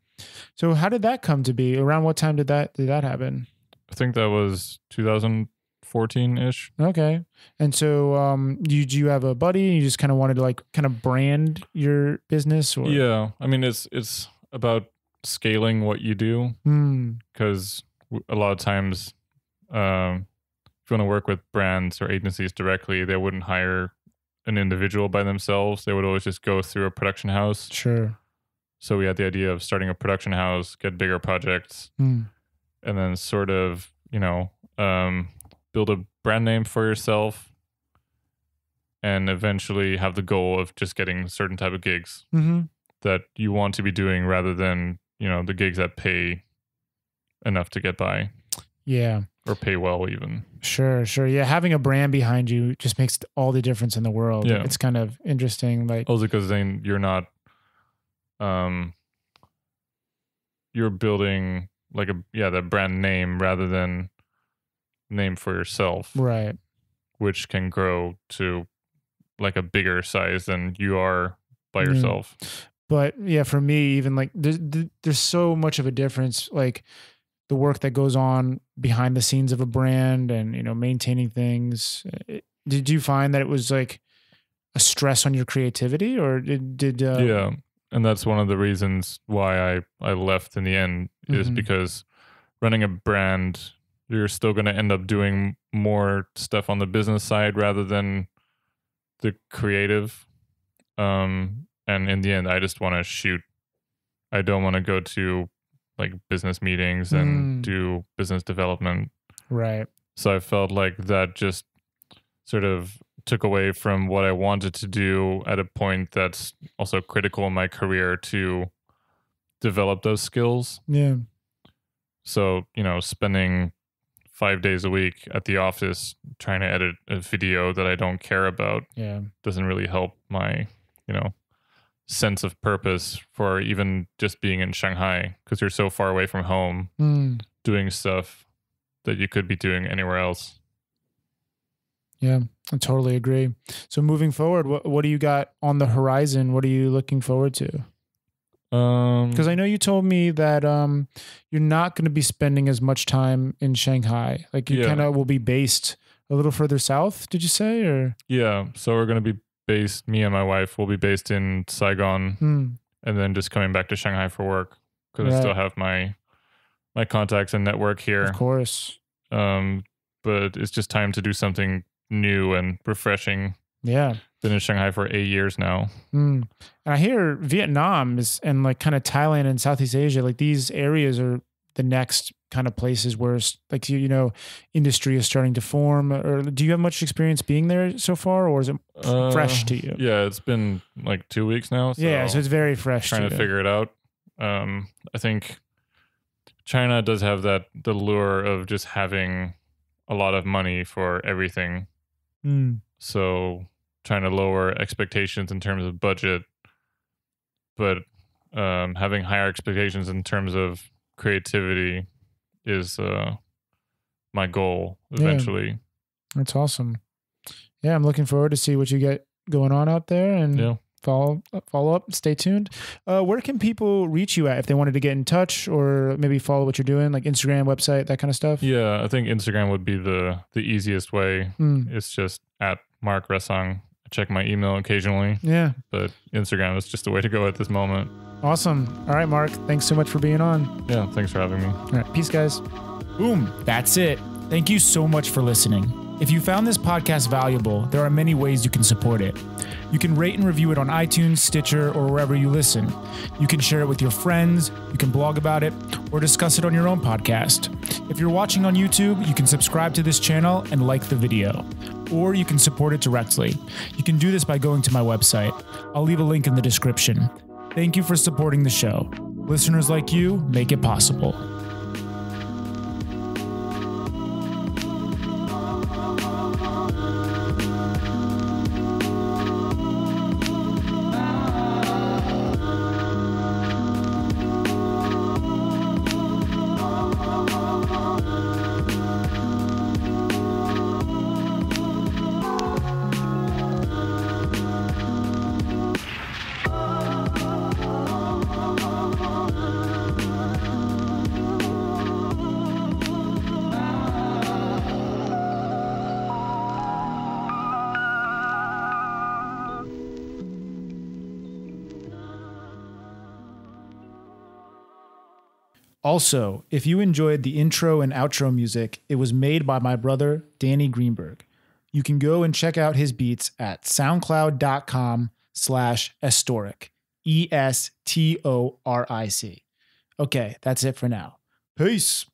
so, how did that come to be? Around what time did that did that happen? I think that was 2014 ish. Okay. And so, um, you do you have a buddy? And you just kind of wanted to like kind of brand your business, or Yeah, I mean it's it's about scaling what you do Hmm. because a lot of times, um, if you want to work with brands or agencies directly, they wouldn't hire an individual by themselves. They would always just go through a production house. sure. So we had the idea of starting a production house, get bigger projects, Hmm. and then sort of you know um, build a brand name for yourself, and eventually have the goal of just getting certain type of gigs Mm-hmm. that you want to be doing rather than you know the gigs that pay enough to get by Yeah. Or pay well even Sure, sure. Yeah, having a brand behind you just makes all the difference in the world. Yeah. It's kind of interesting. Like, also because then you're not um you're building like a yeah the brand name rather than name for yourself right. which can grow to like a bigger size than you are by Yeah. yourself But yeah, for me, even like there's there's so much of a difference. Like the work that goes on behind the scenes of a brand, and you know, maintaining things. It- Did you find that it was like a stress on your creativity, or did did uh, yeah and that's one of the reasons why i i left in the end is Mhm. because running a brand you're still going to end up doing more stuff on the business side rather than the creative um and in the end i just want to shoot i don't want to go to like business meetings and Mm. do business development right? so I felt like that just sort of took away from what I wanted to do at a point that's also critical in my career to develop those skills. Yeah, So, you know, spending five days a week at the office trying to edit a video that I don't care about yeah, doesn't really help my, you know, sense of purpose for even just being in Shanghai because you're so far away from home Hmm. doing stuff that you could be doing anywhere else. yeah. I totally agree. So moving forward, what what do you got on the horizon? What are you looking forward to? Um, Because I know you told me that um, you're not going to be spending as much time in Shanghai. Like you Yeah. kind of will be based a little further south. Did you say or? Yeah, so we're gonna be based. Me and my wife will be based in Saigon, Hmm. and then just coming back to Shanghai for work because I still have my my contacts and network here. Of course. Um, but it's just time to do something new and refreshing. Yeah. Been in Shanghai for eight years now. Hmm. And I hear Vietnam is and like kind of Thailand and Southeast Asia, like these areas are the next kind of places where like you you know industry is starting to form or do you have much experience being there so far or is it fresh Uh, to you? Yeah, it's been like two weeks now. So yeah so it's very fresh trying to, to figure it out. Um, I think China does have that the lure of just having a lot of money for everything. Mm, So trying to lower expectations in terms of budget, but um, having higher expectations in terms of creativity is uh, my goal Yeah. eventually. that's awesome yeah i'm looking forward to see what you get going on out there and Yeah. follow follow up stay tuned uh, where can people reach you at if they wanted to get in touch or maybe follow what you're doing like instagram website that kind of stuff Yeah, I think Instagram would be the the easiest way. Mm, It's just at Marc Ressang. I check my email occasionally, yeah but Instagram is just the way to go at this moment. Awesome all right Marc thanks so much for being on Yeah, thanks for having me. All right, peace, guys. Boom. That's it. Thank you so much for listening. If you found this podcast valuable, there are many ways you can support it. You can rate and review it on iTunes, Stitcher, or wherever you listen. You can share it with your friends, you can blog about it, or discuss it on your own podcast. If you're watching on YouTube, you can subscribe to this channel and like the video. Or you can support it directly. You can do this by going to my website. I'll leave a link in the description. Thank you for supporting the show. Listeners like you make it possible. Also, if you enjoyed the intro and outro music, it was made by my brother, Danny Greenberg. You can go and check out his beats at soundcloud.com slash estoric. E S T O R I C. Okay, that's it for now. Peace.